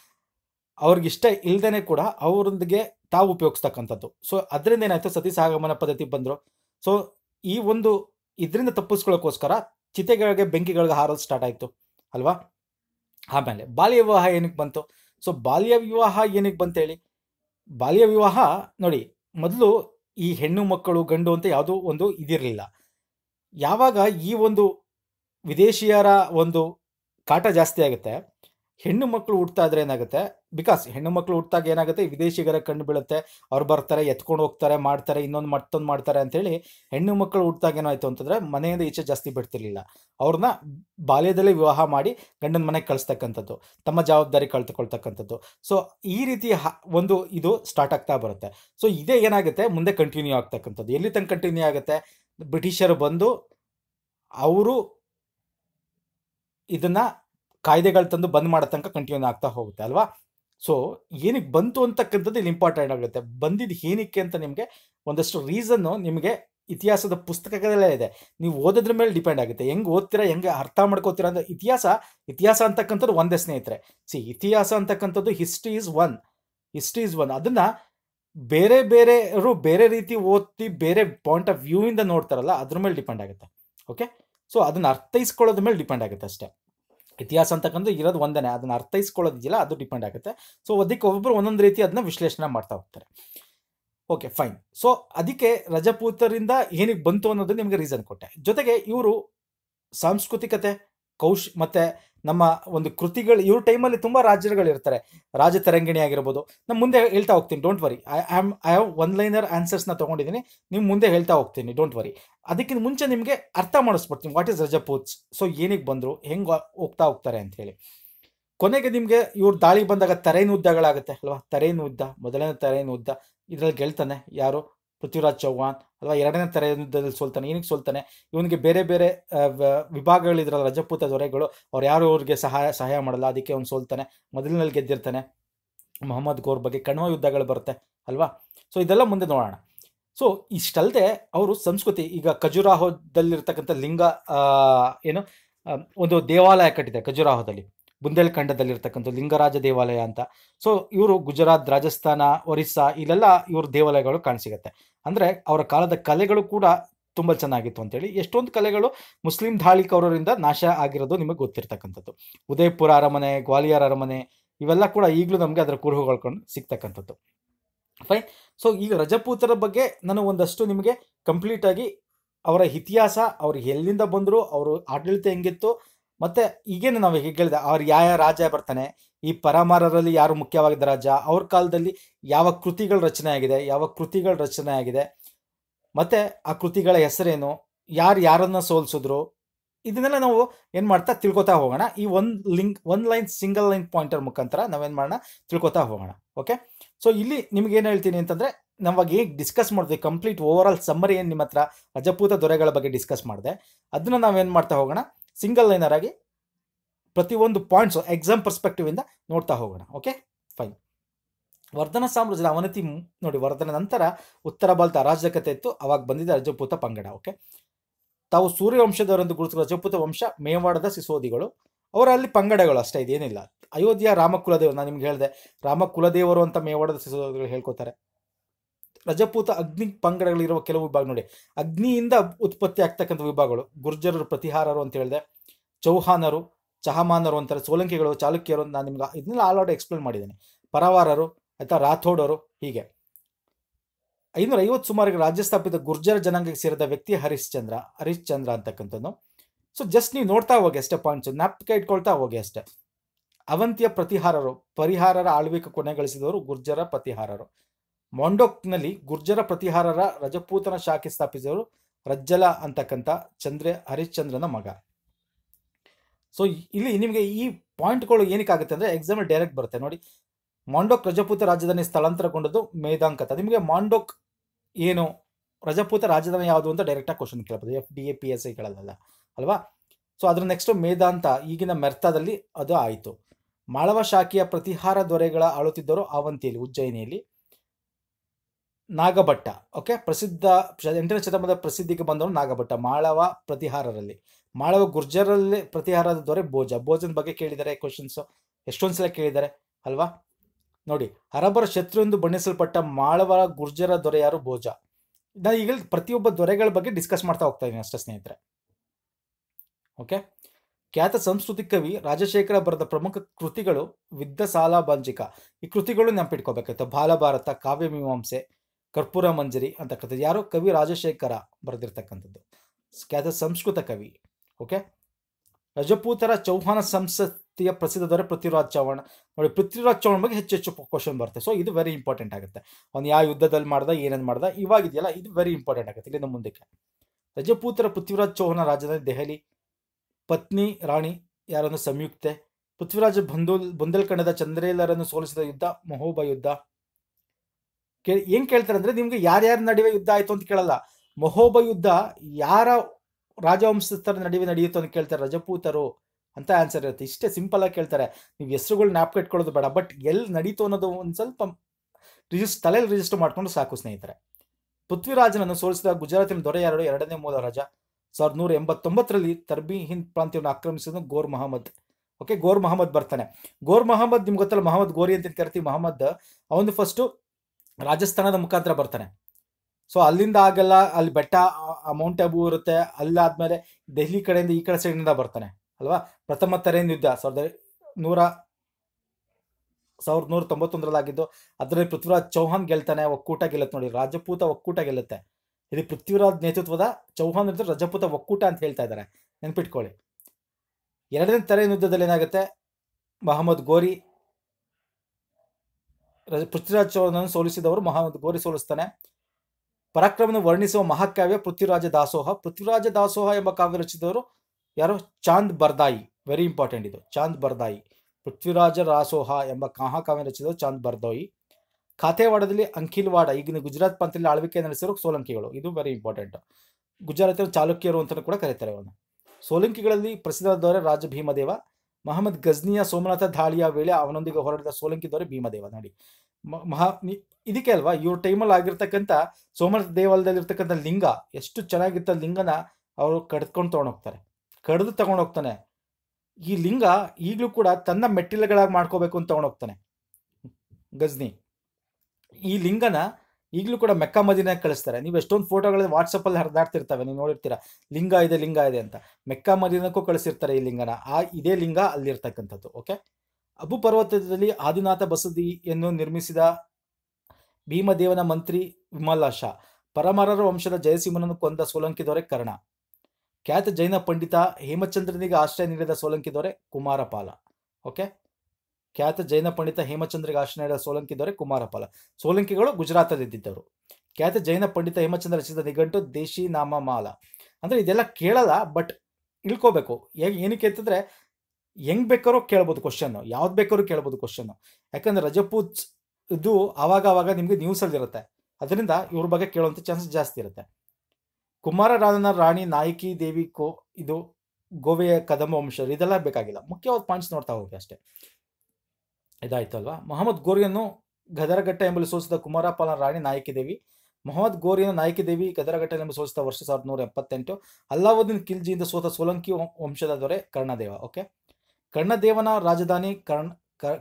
ಅವ್ರಿಗಿಷ್ಟ ಇಲ್ದೇನೆ ಕೂಡ ಅವ್ರೊಂದಿಗೆ ತಾವು ಉಪಯೋಗಿಸ್ತಕ್ಕಂಥದ್ದು. ಸೊ, ಅದರಿಂದ ಏನಾಯ್ತು? ಸತಿ ಸಾಗಮನ ಪದ್ಧತಿ ಬಂದರು. ಸೊ, ಈ ಒಂದು ಇದರಿಂದ ತಪ್ಪಿಸ್ಕೊಳ್ಳೋಕ್ಕೋಸ್ಕರ ಚಿತೆಗಳಿಗೆ, ಬೆಂಕಿಗಳಿಗೆ ಹಾರೋದು ಸ್ಟಾರ್ಟ್ ಆಯಿತು. ಅಲ್ವಾ? ಆಮೇಲೆ ಬಾಲ್ಯ ವಿವಾಹ ಏನಕ್ಕೆ ಬಂತು? ಸೊ, ಬಾಲ್ಯ ವಿವಾಹ ಏನಕ್ಕೆ ಬಂತೇಳಿ? ಬಾಲ್ಯ ವಿವಾಹ ನೋಡಿ, ಮೊದಲು ಈ ಹೆಣ್ಣು ಮಕ್ಕಳು, ಗಂಡು ಅಂತ ಯಾವುದೋ ಒಂದು ಇದಿರಲಿಲ್ಲ. ಯಾವಾಗ ಈ ಒಂದು ವಿದೇಶಿಯರ ಒಂದು ಕಾಟ ಜಾಸ್ತಿ ಆಗುತ್ತೆ. ಹೆಣ್ಣು ಮಕ್ಕಳು ಹುಟ್ತಾ ಇದ್ರೆ ಏನಾಗುತ್ತೆ? ಬಿಕಾಸ್ ಹೆಣ್ಣು ಮಕ್ಕಳು ಹುಟ್ಟಾಗ ಏನಾಗುತ್ತೆ? ವಿದೇಶಿಗರ ಕಣ್ಣು ಬೀಳುತ್ತೆ. ಅವ್ರು ಬರ್ತಾರೆ, ಎತ್ಕೊಂಡು ಹೋಗ್ತಾರೆ, ಮಾಡ್ತಾರೆ, ಇನ್ನೊಂದು ಮತ್ತೊಂದು ಮಾಡ್ತಾರೆ ಅಂತೇಳಿ ಹೆಣ್ಣು ಮಕ್ಕಳು ಹುಟ್ಟಾಗ ಏನಾಯ್ತು ಅಂತಂದ್ರೆ ಮನೆಯಿಂದ ಈಚೆ ಜಾಸ್ತಿ ಬಿಡ್ತಿರ್ಲಿಲ್ಲ. ಅವ್ರನ್ನ ಬಾಲ್ಯದಲ್ಲೇ ವಿವಾಹ ಮಾಡಿ ಗಂಡನ ಮನೆಗೆ ಕಳಿಸ್ತಕ್ಕಂಥದ್ದು, ತಮ್ಮ ಜವಾಬ್ದಾರಿ ಕಳ್ತಕೊಳ್ತಕ್ಕಂಥದ್ದು. ಸೊ ಈ ರೀತಿ ಒಂದು ಇದು ಸ್ಟಾರ್ಟ್ ಆಗ್ತಾ ಬರುತ್ತೆ. ಸೊ ಇದೇ ಏನಾಗುತ್ತೆ? ಮುಂದೆ ಕಂಟಿನ್ಯೂ ಆಗ್ತಕ್ಕಂಥದ್ದು. ಎಲ್ಲಿ ತನಕ ಕಂಟಿನ್ಯೂ ಆಗುತ್ತೆ? ಬ್ರಿಟಿಷರು ಬಂದು, ಅವರು ಇದನ್ನ ಕಾಯ್ದೆಗಳು ತಂದು ಬಂದ್ ಮಾಡೋ ತನಕ ಕಂಟಿನ್ಯೂ ಆಗ್ತಾ ಹೋಗುತ್ತೆ, ಅಲ್ವಾ? ಸೊ ಏನಕ್ಕೆ ಬಂತು ಅಂತಕ್ಕಂಥದ್ದು ಇಲ್ಲಿ ಇಂಪಾರ್ಟೆಂಟ್ ಆಗುತ್ತೆ. ಬಂದಿದ್ದು ಏನಕ್ಕೆ ಅಂತ ನಿಮಗೆ ಒಂದಷ್ಟು ರೀಸನ್ನು ನಿಮಗೆ ಇತಿಹಾಸದ ಪುಸ್ತಕಗಳಲ್ಲೇ ಇದೆ. ನೀವು ಓದೋದ್ರ ಮೇಲೆ ಡಿಪೆಂಡ್ ಆಗುತ್ತೆ. ಹೆಂಗೆ ಓದ್ತೀರಾ, ಹೆಂಗೆ ಅರ್ಥ ಮಾಡ್ಕೋತೀರಾ ಅಂದ್ರೆ ಇತಿಹಾಸ ಇತಿಹಾಸ ಅಂತಕ್ಕಂಥದ್ದು ಒಂದೇ ಸ್ನೇಹಿತರೆ. ಸಿ ಇತಿಹಾಸ ಅಂತಕ್ಕಂಥದ್ದು history is one history is one ಅದನ್ನು ಬೇರೆ ಬೇರೆಯವರು ಬೇರೆ ರೀತಿ ಓದ್ತಿ, ಬೇರೆ ಪಾಯಿಂಟ್ ಆಫ್ ವ್ಯೂ ಇಂದ ನೋಡ್ತಾರಲ್ಲ, ಅದ್ರ ಮೇಲೆ ಡಿಪೆಂಡ್ ಆಗುತ್ತೆ. ಓಕೆ ಸೊ ಅದನ್ನ ಅರ್ಥೈಸ್ಕೊಳ್ಳೋದ್ರ ಮೇಲೆ ಡಿಪೆಂಡ್ ಆಗುತ್ತೆ ಅಷ್ಟೇ. ಇತಿಹಾಸ ಅಂತಕ್ಕಂಥ ಇರೋದು ಒಂದೇ ಅದನ್ನ ಅರ್ಥೈಸ್ಕೊಳ್ಳೋದಿದೆಯಲ್ಲ ಅದು ಡಿಪೆಂಡ್ ಆಗುತ್ತೆ. ಸೊ ಅದಕ್ಕೆ ಒಬ್ಬೊಬ್ಬರು ಒಂದೊಂದು ರೀತಿ ಅದನ್ನ ವಿಶ್ಲೇಷಣೆ ಮಾಡ್ತಾ ಹೋಗ್ತಾರೆ. ಓಕೆ ಫೈನ್ ಸೊ ಅದಕ್ಕೆ ರಜಪೂತರಿಂದ ಏನಕ್ಕೆ ಬಂತು ಅನ್ನೋದು ನಿಮಗೆ ರೀಸನ್ ಕೊಟ್ಟೆ. ಜೊತೆಗೆ ಇವರು ಸಾಂಸ್ಕೃತಿಕತೆ, ಕೌಶ್, ಮತ್ತೆ ನಮ್ಮ ಒಂದು ಕೃತಿಗಳು, ಇವ್ರ ಟೈಮಲ್ಲಿ ತುಂಬ ರಾಜ್ಯಗಳು ಇರ್ತಾರೆ. ರಾಜ ತರಂಗಿಣಿ ಆಗಿರ್ಬೋದು. ನಾನು ಮುಂದೆ ಹೇಳ್ತಾ ಹೋಗ್ತೀನಿ don't worry I am I have one liner ಆನ್ಸರ್ಸ್ನ ತೊಗೊಂಡಿದ್ದೀನಿ ನೀವು ಮುಂದೆ ಹೇಳ್ತಾ ಹೋಗ್ತೀನಿ ಡೋಂಟ್ ವರಿ ಅದಕ್ಕಿಂತ ಮುಂಚೆ ನಿಮಗೆ ಅರ್ಥ ಮಾಡಿಸ್ಬಿಡ್ತೀನಿ. ವಾಟ್ ಇಸ್ ರಜಪೂತ್ಸ್ ಸೊ ಏನಕ್ಕೆ ಬಂದರು, ಹೆಂಗೆ ಹೋಗ್ತಾ ಹೋಗ್ತಾರೆ ಅಂತ ಹೇಳಿ. ಕೊನೆಗೆ ನಿಮಗೆ ಇವ್ರು ದಾಳಿ ಬಂದಾಗ ತರೇನು ಉದ್ದಗಳಾಗುತ್ತೆ ಅಲ್ವಾ? ತರೇನು ಉದ್ದ ಮೊದಲನೇ ತರೇನು ಉದ್ದ ಇದರಲ್ಲಿ ಗೆಲ್ತಾನೆ ಯಾರು? ಪೃಥ್ವಿರಾಜ್ ಚೌಹಾಣ್ ಅಥವಾ ಎರಡನೇ ತರದಲ್ಲಿ ಸೋಲ್ತಾನೆ ಏನಕ್ಕೆ ಸೋಲ್ತಾನೆ, ಇವನಿಗೆ ಬೇರೆ ಬೇರೆ ವಿಭಾಗಗಳಿದ್ರಲ್ಲ ರಜಪೂತ ದೊರೆಗಳು, ಅವ್ರು ಯಾರು ಅವ್ರಿಗೆ ಸಹಾಯ ಸಹಾಯ ಮಾಡಲ್ಲ, ಅದಕ್ಕೆ ಅವ್ನು ಸೋಲ್ತಾನೆ, ಮೊದಲಿನಲ್ಲಿ ಗೆದ್ದಿರ್ತಾನೆ, ಮೊಹಮ್ಮದ್ ಗೋರ್ ಬಗ್ಗೆ ಕಣ್ವ ಯುದ್ಧಗಳು ಬರುತ್ತೆ, ಅಲ್ವಾ? ಸೊ ಇದೆಲ್ಲ ಮುಂದೆ ನೋಡೋಣ. ಸೊ ಇಷ್ಟಲ್ಲದೆ ಅವರು ಸಂಸ್ಕೃತಿ, ಈಗ ಖಜುರಾಹೋದಲ್ಲಿರ್ತಕ್ಕಂಥ ಲಿಂಗ ಏನು ಒಂದು ದೇವಾಲಯ ಕಟ್ಟಿದೆ ಖಜುರಾಹೋದಲ್ಲಿ. ಬುಂದೇಲ್ಖಂಡದಲ್ಲಿರ್ತಕ್ಕಂಥ ಲಿಂಗರಾಜ ದೇವಾಲಯ ಅಂತ. ಸೊ ಇವರು ಗುಜರಾತ್, ರಾಜಸ್ಥಾನ, ಒರಿಸ್ಸಾ ಇಲ್ಲೆಲ್ಲ ಇವ್ರ ದೇವಾಲಯಗಳು ಕಾಣಿಸಿಗತ್ತೆ. ಅಂದರೆ ಅವರ ಕಾಲದ ಕಲೆಗಳು ಕೂಡ ತುಂಬ ಚೆನ್ನಾಗಿತ್ತು ಅಂತೇಳಿ. ಎಷ್ಟೊಂದು ಕಲೆಗಳು ಮುಸ್ಲಿಂ ದಾಳಿಕವರರಿಂದ ನಾಶ ಆಗಿರೋದು ನಿಮಗೆ ಗೊತ್ತಿರ್ತಕ್ಕಂಥದ್ದು. ಉದಯಪುರ ಅರಮನೆ, ಗ್ವಾಲಿಯರ್ ಅರಮನೆ ಇವೆಲ್ಲ ಕೂಡ ಈಗಲೂ ನಮಗೆ ಅದರ ಕುರುಹುಗಳ್ಕೊಂಡು ಸಿಗ್ತಕ್ಕಂಥದ್ದು. ಫೈನ್ ಸೊ ಈಗ ರಜಪೂತರ ಬಗ್ಗೆ ನಾನು ಒಂದಷ್ಟು ನಿಮಗೆ ಕಂಪ್ಲೀಟಾಗಿ ಅವರ ಇತಿಹಾಸ, ಅವ್ರು ಎಲ್ಲಿಂದ ಬಂದರು, ಅವರು ಆಡಳಿತ ಹೆಂಗಿತ್ತು ಮತ್ತೆ ಈಗೇನು ನಾವು ಹೇಗೆ ಹೇಳಿದೆ ಅವ್ರು ಯಾವ ಯಾವ ರಾಜ ಬರ್ತಾನೆ, ಈ ಪರಮಾರರಲ್ಲಿ ಯಾರು ಮುಖ್ಯವಾಗಿದ್ದ ರಾಜ, ಅವ್ರ ಕಾಲದಲ್ಲಿ ಯಾವ ಕೃತಿಗಳ ರಚನೆ ಆಗಿದೆ, ಯಾವ ಕೃತಿಗಳ ರಚನೆ ಆಗಿದೆ, ಮತ್ತೆ ಆ ಕೃತಿಗಳ ಹೆಸರೇನು, ಯಾರು ಯಾರನ್ನ ಸೋಲ್ಸಿದ್ರು, ಇದನ್ನೆಲ್ಲ ನಾವು ಏನು ಮಾಡ್ತಾ ತಿಳ್ಕೊತಾ ಹೋಗೋಣ. ಈ ಒಂದು ಲಿಂಕ್, ಒಂದು ಲೈನ್, ಸಿಂಗಲ್ ಲೈನ್ ಪಾಯಿಂಟರ್ ಮುಖಾಂತರ ನಾವೇನು ಮಾಡೋಣ, ತಿಳ್ಕೊತಾ ಹೋಗೋಣ, ಓಕೆ? ಸೊ ಇಲ್ಲಿ ನಿಮ್ಗೆ ಏನು ಹೇಳ್ತೀನಿ ಅಂತಂದ್ರೆ ನಾವಾಗ ಹೇಗೆ ಡಿಸ್ಕಸ್ ಮಾಡಿದ್ವಿ ಕಂಪ್ಲೀಟ್ ಓವರ್ ಆಲ್ ಸಮ್ಮರಿ ಏನು ನಿಮ್ಮ ಹತ್ರ ರಜಪೂತ ದೊರೆಗಳ ಬಗ್ಗೆ ಡಿಸ್ಕಸ್ ಮಾಡಿದೆ, ಅದನ್ನ ನಾವೇನು ಮಾಡ್ತಾ ಹೋಗೋಣ ಸಿಂಗಲ್ ಲೈನರ್ ಆಗಿ ಪ್ರತಿಯೊಂದು ಪಾಯಿಂಟ್ಸ್ ಎಕ್ಸಾಮ್ ಪರ್ಸ್ಪೆಕ್ಟಿವ್ ಇಂದ ನೋಡ್ತಾ ಹೋಗೋಣ ಓಕೆ ಫೈನ್ ವರ್ಧನ ಸಾಮ್ರಾಜ್ಯದ ಅವನತಿ ನೋಡಿ ವರ್ಧನ ನಂತರ ಉತ್ತರ ಭಾರತ ಅರಾಜಕತೆ ಇತ್ತು, ಅವಾಗ ಬಂದಿದ್ದ ರಜಪೂತ ಪಂಗಡ ಓಕೆ ತಾವು ಸೂರ್ಯವಂಶದವರೆಂದು ಗುರುತು ರಜಪೂತ ವಂಶ ಮೇವಾಡದ ಸಿಸೋದಿಗಳು. ಅವರಲ್ಲಿ ಪಂಗಡಗಳು ಅಷ್ಟೇ, ಇದೇನಿಲ್ಲ. ಅಯೋಧ್ಯೆಯ ರಾಮಕುಲದೇವರು ನಾನು ನಿಮ್ಗೆ ಹೇಳಿದೆ, ರಾಮಕುಲದೇವರು ಅಂತ ಮೇವಾಡದ ಸಿಸೋದಿಗಳು ಹೇಳ್ಕೊತಾರೆ. ರಜಪೂತ ಅಗ್ನಿ ಪಂಗಡಗಳಿರುವ ಕೆಲವು ವಿಭಾಗ ನೋಡಿ. ಅಗ್ನಿಯಿಂದ ಉತ್ಪತ್ತಿ ಆಗ್ತಕ್ಕಂಥ ವಿಭಾಗಗಳು ಗುರ್ಜರರು, ಪ್ರತಿಹಾರರು ಅಂತ ಹೇಳಿದೆ. ಚೌಹಾನರು, ಚಹಮಾನರು ಅಂತಾರೆ. ಸೋಲಂಕಿಗಳು, ಚಾಲುಕ್ಯರು ನಾನು ನಿಮ್ಗೆ ಇದನ್ನೆಲ್ಲ ಆಲ್ರೆಡಿ ಎಕ್ಸ್ಪ್ಲೇನ್ ಮಾಡಿದ್ದೇನೆ. ಪರವಾರರು ಅಥವಾ ರಾಥೋಡರು, ಹೀಗೆ. ಐನೂರ ಐವತ್ತು ಸುಮಾರಿಗೆ ರಾಜ್ಯ ಸ್ಥಾಪಿತ ಗುರ್ಜರ ಜನಾಂಗಕ್ಕೆ ಸೇರಿದ ವ್ಯಕ್ತಿ ಹರಿಶ್ಚಂದ್ರ ಹರಿಶ್ಚಂದ್ರ ಅಂತಕ್ಕಂಥದ್ದು. ಸೊ ಜಸ್ಟ್ ನೀವು ನೋಡ್ತಾ ಹೋಗಿ ಅಷ್ಟೇ ಪಾಯಿಂಟ್ಸ್ ಜ್ಞಾಪಕ ಇಟ್ಕೊಳ್ತಾ ಹೋಗಿ ಅಷ್ಟೇ. ಅವಂತಿಯ ಪ್ರತಿಹಾರರು, ಪರಿಹಾರರ ಆಳ್ವಿಕೆ ಕೊನೆಗಳಿಸಿದವರು ಗುರ್ಜರ, ಪ್ರತಿಹಾರರು. ಮೊಂಡೋಕ್ನಲ್ಲಿ ಗುರ್ಜರ ಪ್ರತಿಹಾರರ ರಜಪೂತನ ಶಾಖೆ ಸ್ಥಾಪಿಸಿದವರು ರಜ್ಜಲ ಅಂತಕ್ಕಂಥ ಚಂದ್ರ ಹರಿಶ್ಚಂದ್ರನ ಮಗ. ಸೊ ಇಲ್ಲಿ ನಿಮಗೆ ಈ ಪಾಯಿಂಟ್ಗಳು ಏನಕ್ಕಾಗುತ್ತೆ ಅಂದರೆ ಎಕ್ಸಾಮ್ ಡೈರೆಕ್ಟ್ ಬರುತ್ತೆ. ನೋಡಿ, ಮಾಂಡೋಕ್ ರಜಪೂತ ರಾಜಧಾನಿ ಸ್ಥಳಾಂತರಗೊಂಡದ್ದು ಮೇಧಾಂಕ ನಿಮಗೆ ಮಾಂಡೋಕ್ ಏನು, ರಜಪೂತ ರಾಜಧಾನಿ ಯಾವುದು ಅಂತ ಡೈರೆಕ್ಟಾಗಿ ಕ್ವಶನ್ ಕೇಳ್ಬೋದು F D A P S ಐಗಳಲ್ಲ ಅಲ್ವಾ? ಸೊ ಅದ್ರ ನೆಕ್ಸ್ಟ್ ಮೇಧಾಂತ ಈಗಿನ ಮೆರ್ತಾದಲ್ಲಿ ಅದು ಆಯಿತು. ಮಾಳವ ಶಾಖೆಯ ಪ್ರತಿಹಾರ ದೊರೆಗಳ ಆಳುತ್ತಿದ್ದರು ಅವಂತಿಯಲ್ಲಿ ಉಜ್ಜಯಿನಿಯಲ್ಲಿ. ನಾಗಭಟ್ಟ ಓಕೆ ಪ್ರಸಿದ್ಧ ಎಂಟನೇ ಶತಮಾನದ ಪ್ರಸಿದ್ಧಿಗೆ ಬಂದವನು ನಾಗಭಟ್ಟ, ಮಾಳವ ಪ್ರತಿಹಾರರಲ್ಲಿ. ಮಾಳವ ಗುರ್ಜರಲ್ಲಿ ಪ್ರತಿಹಾರದ ದೊರೆ ಭೋಜ. ಭೋಜನ ಬಗ್ಗೆ ಕೇಳಿದ್ದಾರೆ ಕ್ವಶನ್ಸ್ ಎಷ್ಟೊಂದು ಸಲ ಕೇಳಿದ್ದಾರೆ ಅಲ್ವಾ? ನೋಡಿ ಅರಬರ ಶತ್ರು ಎಂದು ಬಣ್ಣಿಸಲ್ಪಟ್ಟ ಮಾಳವ ಗುರ್ಜರ ದೊರೆ ಯಾರು? ಭೋಜ. ನಾನು ಈಗ ಪ್ರತಿಯೊಬ್ಬ ದೊರೆಗಳ ಬಗ್ಗೆ ಡಿಸ್ಕಸ್ ಮಾಡ್ತಾ ಹೋಗ್ತಾ ಇದ್ದೀನಿ ಅಷ್ಟೇ ಸ್ನೇಹಿತರೆ. ಓಕೆ ಖ್ಯಾತ ಸಂಸ್ಕೃತಿ ಕವಿ ರಾಜಶೇಖರ ಬರೆದ ಪ್ರಮುಖ ಕೃತಿಗಳು ವಿದ್ಯ ಸಾಲ ಈ ಕೃತಿಗಳು ನೆನಪಿಟ್ಕೋಬೇಕಾಯ್ತು. ಬಾಲಭಾರತ, ಕಾವ್ಯ ಮೀಮಾಂಸೆ ಕರ್ಪೂರ ಮಂಜರಿ ಅಂತಕ್ಕಂಥದ್ದು. ಯಾರೋ ಕವಿ ರಾಜಶೇಖರ ಬರೆದಿರ್ತಕ್ಕಂಥದ್ದು. ಖ್ಯಾತ ಸಂಸ್ಕೃತ ಕವಿ. ಓಕೆ? ರಜಪೂತರ ಚೌಹಾನ ಸಂಸತ್ತಿಯ ಪ್ರಸಿದ್ಧ ದೊರೆ ಪೃಥ್ವಿರಾಜ್ ಚೌಹಾಣ. ನೋಡಿ, ಪೃಥ್ವಿರಾಜ್ ಚೌಹಾಣ್ ಬಗ್ಗೆ ಹೆಚ್ಚು ಹೆಚ್ಚು ಕ್ವಶನ್ ಬರುತ್ತೆ. ಸೊ ಇದು ವೆರಿ ಇಂಪಾರ್ಟೆಂಟ್ ಆಗುತ್ತೆ. ಅವ್ನು ಯಾವ ಯುದ್ಧದಲ್ಲಿ ಮಾಡ್ದ, ಏನೇನು ಮಾಡ್ದ, ಇವಾಗಿದೆಯಲ್ಲ, ಇದು ವೆರಿ ಇಂಪಾರ್ಟೆಂಟ್ ಆಗುತ್ತೆ. ಇಲ್ಲಿಂದ ಮುಂದಕ್ಕೆ. ರಜಪೂತರ ಪೃಥ್ವಿರಾಜ್ ಚೌಹಾಣ ರಾಜಧಾನಿ ದೆಹಲಿ. ಪತ್ನಿ, ರಾಣಿ, ಯಾರನ್ನು ಸಂಯುಕ್ತೆ. ಪೃಥ್ವಿರಾಜ ಬಂದೋಲ್ ಬುಂದೇಲ್ಖಂಡದ ಚಂದ್ರೇಲರನ್ನು ಸೋಲಿಸಿದ ಯುದ್ಧ, ಮಹೋಬ ಯುದ್ಧ. ಕೇ, ಏನ್ ಕೇಳ್ತಾರೆ ಅಂದ್ರೆ ನಿಮ್ಗೆ ಯಾರ್ಯಾರ ನಡುವೆ ಯುದ್ಧ ಆಯ್ತು ಅಂತ ಕೇಳಲ್ಲ. ಮಹೋಬ ಯುದ್ಧ ಯಾರ ರಾಜವಂಶಸ್ಥರ ನಡುವೆ ನಡೆಯುತ್ತೋ ಅಂತ ಕೇಳ್ತಾರೆ, ರಜಪೂತರು ಅಂತ ಆನ್ಸರ್ ಇರುತ್ತೆ. ಇಷ್ಟೇ ಸಿಂಪಲ್ ಆಗಿ ಕೇಳ್ತಾರೆ. ನೀವು ಹೆಸರುಗಳು ಜ್ಞಾಪಕ ಇಟ್ಕೊಳ್ಳೋದು ಬೇಡ ಬಟ್ ಎಲ್ಲಿ ನಡೀತು ಅನ್ನೋದು ಒಂದು ಸ್ವಲ್ಪ ರಿಜಿಸ್ಟ್ ತಲೆಯಲ್ಲಿ ರಿಜಿಸ್ಟರ್ ಮಾಡ್ಕೊಂಡು ಸಾಕು ಸ್ನೇಹಿತರೆ. ಪೃಥ್ವಿರಾಜನನ್ನು ಸೋಲಿಸಿದ ಗುಜರಾತಿನ ದೊರೆ ಯಾರು? ಎರಡನೇ ಮೂಲ ರಾಜ. ಸಾವಿರದ ನೂರ ಎಂಬತ್ತೊಂಬತ್ತರಲ್ಲಿ ತರ್ಬಿ ಹಿಂದ್ ಪ್ರಾಂತ್ಯವನ್ನು ಆಕ್ರಮಿಸಿದ ಗೋರ್ ಮಹಮ್ಮದ್. ಓಕೆ ಗೋರ್ ಮಹಮ್ಮದ್ ಬರ್ತಾನೆ. ಗೋರ್ ಮಹಮ್ಮದ್ ನಿಮ್ಗೆ ಗೊತ್ತಲ್ಲ, ಮಹಮ್ಮದ್ ಗೋರಿ ಅಂತ ಕರಿತೀವಿ, ಮಹಮ್ಮದ್. ಅವನು ಫಸ್ಟು ರಾಜಸ್ಥಾನದ ಮುಖಾಂತರ ಬರ್ತಾನೆ. ಸೊ ಅಲ್ಲಿಂದ ಆಗಲ್ಲ ಅಲ್ಲಿ ಬೆಟ್ಟ ಮೌಂಟ್ ಅಬು ಇರುತ್ತೆ. ಅಲ್ಲಾದ್ಮೇಲೆ ದೆಹಲಿ ಕಡೆಯಿಂದ ಈ ಕಡೆ ಸೈಡ್ನಿಂದ ಬರ್ತಾನೆ. ಅಲ್ವಾ? ಪ್ರಥಮ ತರೇನ್ ಯುದ್ಧ. ಸಾವಿರದ ನೂರ ಸಾವಿರದ ನೂರ ತೊಂಬತ್ತೊಂದರಲ್ಲಾಗಿದ್ದು ಅದರಲ್ಲಿ ಪೃಥ್ವಿರಾಜ್ ಚೌಹಾನ್ ಗೆಲ್ತಾನೆ. ಒಕ್ಕೂಟ ಗೆಲ್ಲುತ್ತೆ ನೋಡಿ. ರಾಜಪೂತ ಒಕ್ಕೂಟ ಗೆಲ್ಲುತ್ತೆ. ಇಲ್ಲಿ ಪೃಥ್ವಿರಾಜ್ ನೇತೃತ್ವದ ಚೌಹಾನ್ ಇರ್ತಾರೆ. ರಜಪೂತ ಒಕ್ಕೂಟ ಅಂತ ಹೇಳ್ತಾ ಇದ್ದಾರೆ. ನೆನ್ಪಿಟ್ಕೊಳ್ಳಿ. ಎರಡನೇ ತರೇನ್ ಯುದ್ಧದಲ್ಲಿ ಏನಾಗುತ್ತೆ? ಮಹಮ್ಮದ್ ಗೋರಿ ಪೃಥ್ವಿರಾಜ್ ಸೋಲಿಸಿದವರು ಮಹಾ ಗೋರಿ ಸೋಲಿಸ್ತಾನೆ. ಪರಾಕ್ರಮವನ್ನು ವರ್ಣಿಸುವ ಮಹಾಕಾವ್ಯ ಪೃಥ್ವಿರಾಜ ದಾಸೋಹ. ಪೃಥ್ವಿರಾಜ ದಾಸೋಹ ಎಂಬ ಕಾವ್ಯ ರಚಿಸಿದವರು ಯಾರು? ಚಾಂದ್ ಬರ್ದಾಯಿ. ವೆರಿ ಇಂಪಾರ್ಟೆಂಟ್ ಇದು. ಚಾಂದ್ ಬರ್ದಾಯಿ. ಪೃಥ್ವಿರಾಜ ರಾಸೋಹ ಎಂಬ ಮಹಾಕಾವ್ಯ ರಚಿಸಿದವರು ಚಾಂದ್ ಬರ್ದೋಯಿ. ಖಾತೆವಾಡದಲ್ಲಿ ಅಂಕಿಲ್ವಾಡ ಈಗಿನ ಗುಜರಾತ್ ಪ್ರಾಂತ್ಯದಲ್ಲಿ ಆಳ್ವಿಕೆ ನಡೆಸಿರೋ ಸೋಲಂಕಿಗಳು. ಇದು ವೆರಿ ಇಂಪಾರ್ಟೆಂಟ್ ಗುಜರಾತಿನ ಚಾಲುಕ್ಯರು ಅಂತ ಕೂಡ ಕರೀತಾರೆ ಅವನು. ಸೋಲಂಕಿಗಳಲ್ಲಿ ಪ್ರಸಿದ್ಧವಾದವರೇ ರಾಜ ಭೀಮದೇವ. ಮಹಮ್ಮದ್ ಗಜ್ನಿಯ ಸೋಮನಾಥ ದಾಳಿಯ ವೇಳೆ ಅವನೊಂದಿಗೆ ಹೊರಡಿದ ಸೋಲಂಕಿದವರೇ ಭೀಮದೇವ ನೋಡಿ ಮಹಾ ಇದಕ್ಕೆ ಅಲ್ವಾ, ಇವ್ರ ಟೈಮಲ್ಲಿ ಆಗಿರ್ತಕ್ಕಂಥ ಸೋಮನಾಥ ದೇವಾಲಯದಲ್ಲಿರ್ತಕ್ಕಂಥ ಲಿಂಗ, ಎಷ್ಟು ಚೆನ್ನಾಗಿರ್ತ ಲಿಂಗನ ಅವರು ಕಡ್ಕೊಂಡು ತಗೊಂಡೋಗ್ತಾರೆ. ಕಡ್ದು ತಗೊಂಡೋಗ್ತಾನೆ. ಈ ಲಿಂಗ ಈಗಲೂ ಕೂಡ ತನ್ನ ಮೆಟ್ಟಿಲುಗಳಾಗಿ ಮಾಡ್ಕೋಬೇಕು ಅಂತ ತಗೊಂಡೋಗ್ತಾನೆ. ಗಜ್ನಿ. ಈ ಲಿಂಗನ ಈಗಲೂ ಕೂಡ ಮೆಕ್ಕ ಮದಿನಾಗ ಕಳಿಸ್ತಾರೆ. ನೀವು ಎಷ್ಟೊಂದು ಫೋಟೋಗಳಲ್ಲಿ ವಾಟ್ಸಪ್ಪಲ್ಲಿ ಹರಿದಾಡ್ತಿರ್ತವೆ, ನೀವು ನೋಡಿರ್ತೀರ. ಲಿಂಗ ಇದೆ ಲಿಂಗ ಇದೆ ಅಂತ. ಮೆಕ್ಕ ಮದಿನಕ್ಕೂ ಕಳಿಸಿರ್ತಾರೆ ಈ ಲಿಂಗನ. ಆ ಇದೇ ಲಿಂಗ ಅಲ್ಲಿರ್ತಕ್ಕಂಥದ್ದು ಓಕೆ ಅಬು ಪರ್ವತದಲ್ಲಿ ಆದಿನಾಥ ಬಸದಿಯನ್ನು ನಿರ್ಮಿಸಿದ ಭೀಮದೇವನ ಮಂತ್ರಿ ವಿಮಲಾ ಶಾ, ಪರಮರರ ವಂಶದ ಜಯಸಿಂಹನನ್ನು ಕೊಂದ ಸೋಲಂಕಿ ದೊರೆ ಕರ್ಣ. ಖ್ಯಾತ ಜೈನ ಪಂಡಿತ ಹೇಮಚಂದ್ರನಿಗೆ ಆಶ್ರಯ ನೀಡಿದ ಸೋಲಂಕಿ ದೊರೆ ಕುಮಾರಪಾಲ ಓಕೆ ಖ್ಯಾತ ಜೈನ ಪಂಡಿತ ಹೇಮಚಂದ್ರ ಆಶ್ರಯ ಸೋಲಂಕಿ ದೊರೆ ಕುಮಾರಪಾಲ. ಸೋಲಂಕಿಗಳು ಗುಜರಾತಲ್ಲಿ ಇದ್ದಿದ್ದವರು. ಖ್ಯಾತ ಜೈನ ಪಂಡಿತ ಹೇಮಚಂದ್ರ ರಚಿತ ನಿಘಂಟು ದೇಶಿ ನಾಮ ಮಾಲ. ಅಂದರೆ ಇದೆಲ್ಲ ಕೇಳಲ್ಲ, ಬಟ್ ಇಳ್ಕೋಬೇಕು ಏನಕ್ಕೆ ಅಂತಂದರೆ ಹೆಂಗ್ ಬೇಕಾದ್ರೂ ಕೇಳ್ಬೋದು ಕ್ವಶನ್ ಯಾವ್ದು ಬೇಕಾದ್ರೂ ಕೇಳ್ಬೋದು ಕ್ವಶನ್ ಯಾಕಂದ್ರೆ ರಜಪೂತ್ ಇದು ಆವಾಗ ಆವಾಗ ನಿಮಗೆ ನ್ಯೂಸಲ್ಲಿ ಇರುತ್ತೆ. ಅದರಿಂದ ಇವ್ರ ಬಗ್ಗೆ ಕೇಳುವಂಥ ಚಾನ್ಸಸ್ ಜಾಸ್ತಿ ಇರುತ್ತೆ. ಕುಮಾರರಾಜನ ರಾಣಿ ನಾಯಕಿ ದೇವಿ ಕೋ ಇದು ಗೋವೆಯ ಕದಂಬ ವಂಶರು ಇದೆಲ್ಲ ಬೇಕಾಗಿಲ್ಲ. ಮುಖ್ಯವಾದ ಪಾಯಿಂಟ್ಸ್ ನೋಡ್ತಾ ಹೋಗಿ ಅಷ್ಟೇ. ಇದಾಯ್ತು ಅಲ್ವಾ ಮೊಹಮ್ಮದ್ ಗೋರಿಯನ್ನು ಗದರಘಟ್ಟ ಎಂಬಲ್ಲಿ ಸೋಲಿಸಿದ ಕುಮಾರಪಾಲನ ರಾಣಿ ನಾಯಕಿ ದೇವಿ ಮೊಹಮ್ಮದ್ ಗೋರಿಯನ್ನು ನಾಯಕಿ ದೇವಿ ಗದರಘಟ್ಟ ಎಂಬ ಸೋಲಿಸಿದ ವರ್ಷ ಸಾವಿರದ ನೂರ ಎಪ್ಪತ್ತೆಂಟು. ಅಲ್ಲಾವುದ್ದೀನ್ ಖಿಲ್ಜಿಯಿಂದ ಸೋತ ಸೋಲಂಕಿ ವಂಶದ ದೊರೆ ಕರ್ಣದೇವ ಓಕೆ ಕರ್ಣದೇವನ ರಾಜಧಾನಿ ಕರ್ಣ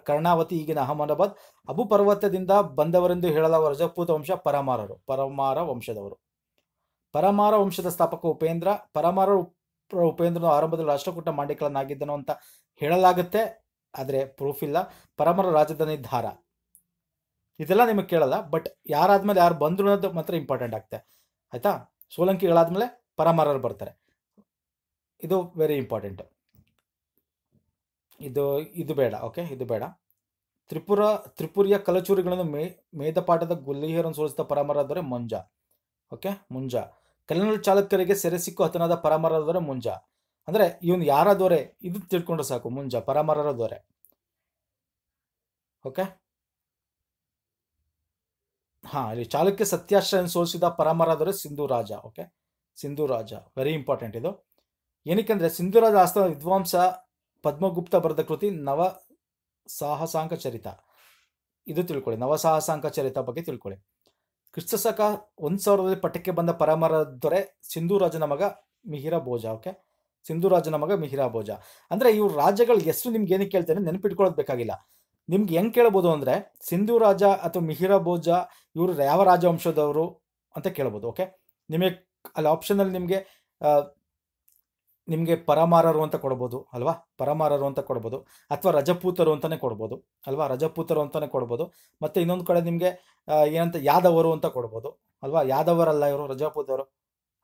ಕರ್ಣಾವತಿ, ಈಗಿನ ಅಹಮದಾಬಾದ್. ಅಬು ಪರ್ವತದಿಂದ ಬಂದವರೆಂದು ಹೇಳಲಾಗುವ ರಜಪೂತ ವಂಶ ಪರಮಾರರು, ಪರಮಾರ ವಂಶದವರು. ಪರಮಾರ ವಂಶದ ಸ್ಥಾಪಕ ಉಪೇಂದ್ರ, ಪರಮಾರ ಉಪೇಂದ್ರನ ಆರಂಭದಲ್ಲಿ ರಾಷ್ಟ್ರಕೂಟ ಮಾಂಡಿಕಳನ್ನಾಗಿದ್ದನು ಅಂತ ಹೇಳಲಾಗುತ್ತೆ. ಆದರೆ ಪ್ರೂಫ್ ಇಲ್ಲ. ಪರಮರ ರಾಜಧಾನಿ ಧಾರ. ಇದೆಲ್ಲ ನಿಮಗೆ ಕೇಳಲ್ಲ ಬಟ್ ಯಾರಾದ್ಮೇಲೆ ಯಾರು ಬಂದ್ರು ಅನ್ನೋದು ಮಾತ್ರ ಇಂಪಾರ್ಟೆಂಟ್ ಆಗುತ್ತೆ ಆಯ್ತಾ? ಸೋಲಂಕಿಗಳಾದ್ಮೇಲೆ ಪರಮರರು ಬರ್ತಾರೆ. ಇದು ವೆರಿ ಇಂಪಾರ್ಟೆಂಟ್ ಇದು ಇದು ಬೇಡ ಓಕೆ ಇದು ಬೇಡ. ತ್ರಿಪುರ, ತ್ರಿಪುರಿಯ ಕಲಚೂರಿಗಳನ್ನು ಮೇ ಮೇಧಪಾಠದ ಗುಲ್ಲಿಹರನ್ನು ಸೋಲಿಸಿದ ಪರಮರಾದರೆ ಮುಂಜಾ ಓಕೆ ಮುಂಜಾ. ಕಲ್ಯಾಣ ಚಾಲಕರಿಗೆ ಸೆರೆ ಸಿಕ್ಕು ಹತನಾದ ಪರಮರಾದರೆ ಮುಂಜ. ಅಂದ್ರೆ ಇವನು ಯಾರ ದೊರೆ? ಇದು ತಿಳ್ಕೊಂಡ್ರೆ ಸಾಕು ಮುಂಜ ಪರಮರರ ದೊರೆ. ಓಕೆ ಹಾ, ಇಲ್ಲಿ ಚಾಲುಕ್ಯ ಸತ್ಯಾಶ್ರಯನ್ ಸೋಲಿಸಿದ ಪರಮರ ದೊರೆ Sindhu Raja okay Sindhu Raja very important ಇದು. ಏನಕ್ಕೆಂದ್ರೆ ಸಿಂಧು ರಾಜ ಆಸ್ಥಾನ ವಿದ್ವಾಂಸ ಪದ್ಮಗುಪ್ತ ಬರೆದ ಕೃತಿ ನವ ಸಾಹಸಾಂಕ ಚರಿತ. ಇದು ತಿಳ್ಕೊಳ್ಳಿ, ನವ ಸಾಹಸಾಂಕ ಚರಿತ ಬಗ್ಗೆ ತಿಳ್ಕೊಳ್ಳಿ. ಕ್ರಿಸ್ತ ಸಕ ಒಂದ್ ಸಾವಿರದಲ್ಲಿ ಪಟ್ಟಕ್ಕೆ ಬಂದ ಪರಮರ ದೊರೆ ಸಿಂಧು ರಾಜನ ಮಗ ಮಿಹಿರ ಭೋಜ ಓಕೆ ಸಿಂಧು ರಾಜನ ಮಗ ಮಿಹಿರಾ ಭೋಜ. ಅಂದ್ರೆ ಇವ್ರ ರಾಜ್ಯಗಳು ಹೆಸರು ನಿಮ್ಗೆ ಏನಕ್ಕೆ ಕೇಳ್ತೇನೆ ನೆನಪಿಟ್ಕೊಳ್ಳೋದು ಬೇಕಾಗಿಲ್ಲ. ನಿಮ್ಗೆ ಹೆಂಗೆ ಕೇಳ್ಬೋದು ಅಂದ್ರೆ ಸಿಂಧು ರಾಜ ಅಥವಾ ಮಿಹಿರಾ ಭೋಜ ಇವರು ಯಾವ ರಾಜವಂಶದವರು ಅಂತ ಕೇಳ್ಬೋದು, ಓಕೆ? ನಿಮಗೆ ಅಲ್ಲಿ ಆಪ್ಷನಲ್ಲಿ ನಿಮಗೆ ನಿಮಗೆ ಪರಮಾರರು ಅಂತ ಕೊಡ್ಬೋದು, ಅಲ್ವಾ? ಪರಮಾರರು ಅಂತ ಕೊಡ್ಬೋದು, ಅಥವಾ ರಜಪೂತರು ಅಂತಾನೆ ಕೊಡ್ಬೋದು, ಅಲ್ವಾ? ರಜಪೂತರು ಅಂತಾನೆ ಕೊಡ್ಬೋದು, ಮತ್ತೆ ಇನ್ನೊಂದು ಕಡೆ ನಿಮಗೆ ಏನಂತ ಯಾದವರು ಅಂತ ಕೊಡ್ಬೋದು, ಅಲ್ವಾ? ಯಾದವರಲ್ಲ ಇವರು, ರಜಪೂತರು.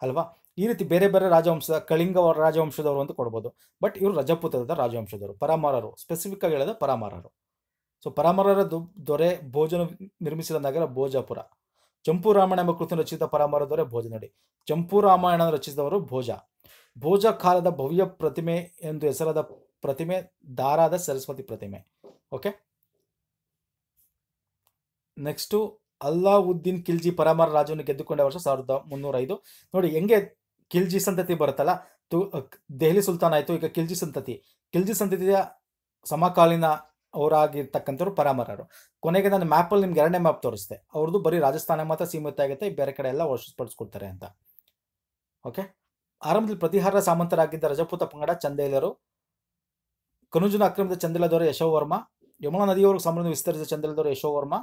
ಅಲ್ವಾ? ಈ ರೀತಿ ಬೇರೆ ಬೇರೆ ರಾಜವಂಶದ ಕಳಿಂಗ ರಾಜವಂಶದವರು ಅಂತ ಕೊಡ್ಬೋದು. ಬಟ್ ಇವರು ರಜಪುತ್ರದ ರಾಜವಂಶದವರು, ಪರಮಾರರು. ಸ್ಪೆಸಿಫಿಕ್ ಆಗಿ ಹೇಳಿದ ಪರಮಾರರು. ಸೊ ಪರಮಾರರ ದೊರೆ ಭೋಜನ ನಿರ್ಮಿಸಿದ ನಗರ ಭೋಜಪುರ. ಚಂಪು ರಾಮಾಯಣ ಎಂಬ ಕೃತಿಯನ್ನು ರಚಿಸಿದ ಪರಮಾರ ದೊರೆ ಭೋಜನಡಿ ಚಂಪು ರಾಮಾಯಣ ರಚಿಸಿದವರು ಭೋಜ. ಭೋಜ ಕಾಲದ ಭವ್ಯ ಪ್ರತಿಮೆ ಎಂದು ಹೆಸರಾದ ಪ್ರತಿಮೆ ದಾರಾದ ಸರಸ್ವತಿ ಪ್ರತಿಮೆ. ಓಕೆ ನೆಕ್ಸ್ಟು ಅಲ್ಲಾವುದ್ದೀನ್ ಖಿಲ್ಜಿ ಪರಮಾರ ರಾಜನ ಗೆದ್ದುಕೊಂಡ ವರ್ಷ ಸಾವಿರದ ಮುನ್ನೂರ ಐದು ನೋಡಿ, ಹೆಂಗೆ ಖಿಲ್ಜಿ ಸಂತತಿ ಬರುತ್ತಲ್ಲ? ತು ದೆಹಲಿ ಸುಲ್ತಾನ್ ಆಯಿತು, ಈಗ ಖಿಲ್ಜಿ ಸಂತತಿ. ಖಿಲ್ಜಿ ಸಂತತಿಯ ಸಮಕಾಲೀನ ಅವರಾಗಿರ್ತಕ್ಕಂಥವ್ರು ಪರಾಮರರು. ಕೊನೆಗೆ ನಾನು ಮ್ಯಾಪಲ್ಲಿ ನಿಮ್ಗೆ ಎರಡನೇ ಮ್ಯಾಪ್ ತೋರಿಸ್ತೆ. ಅವ್ರದ್ದು ಬರೀ ರಾಜಸ್ಥಾನ ಮಾತ್ರ ಸೀಮಿತ ಆಗುತ್ತೆ ಬೇರೆ ಕಡೆ ಎಲ್ಲ ವರ್ಷಪಡಿಸ್ಕೊಡ್ತಾರೆ ಅಂತ. ಓಕೆ? ಆರಂಭದಲ್ಲಿ ಪ್ರತಿಹಾರ ಸಾಮಂತರಾಗಿದ್ದ ರಜಪೂತ ಪಂಗಡ, ಚಂದೇಲರು, ಕನುಜನ ಅಕ್ರಮದ ಚಂದೇಲದವರು ಯಶೋವರ್ಮ, ಯಮುನಾ ನದಿಯವರು ಸಾಮ್ರಾಜ್ಯ ವಿಸ್ತರಿಸಿದ ಚಂದೇಲದವರು ಯಶೋವರ್ಮ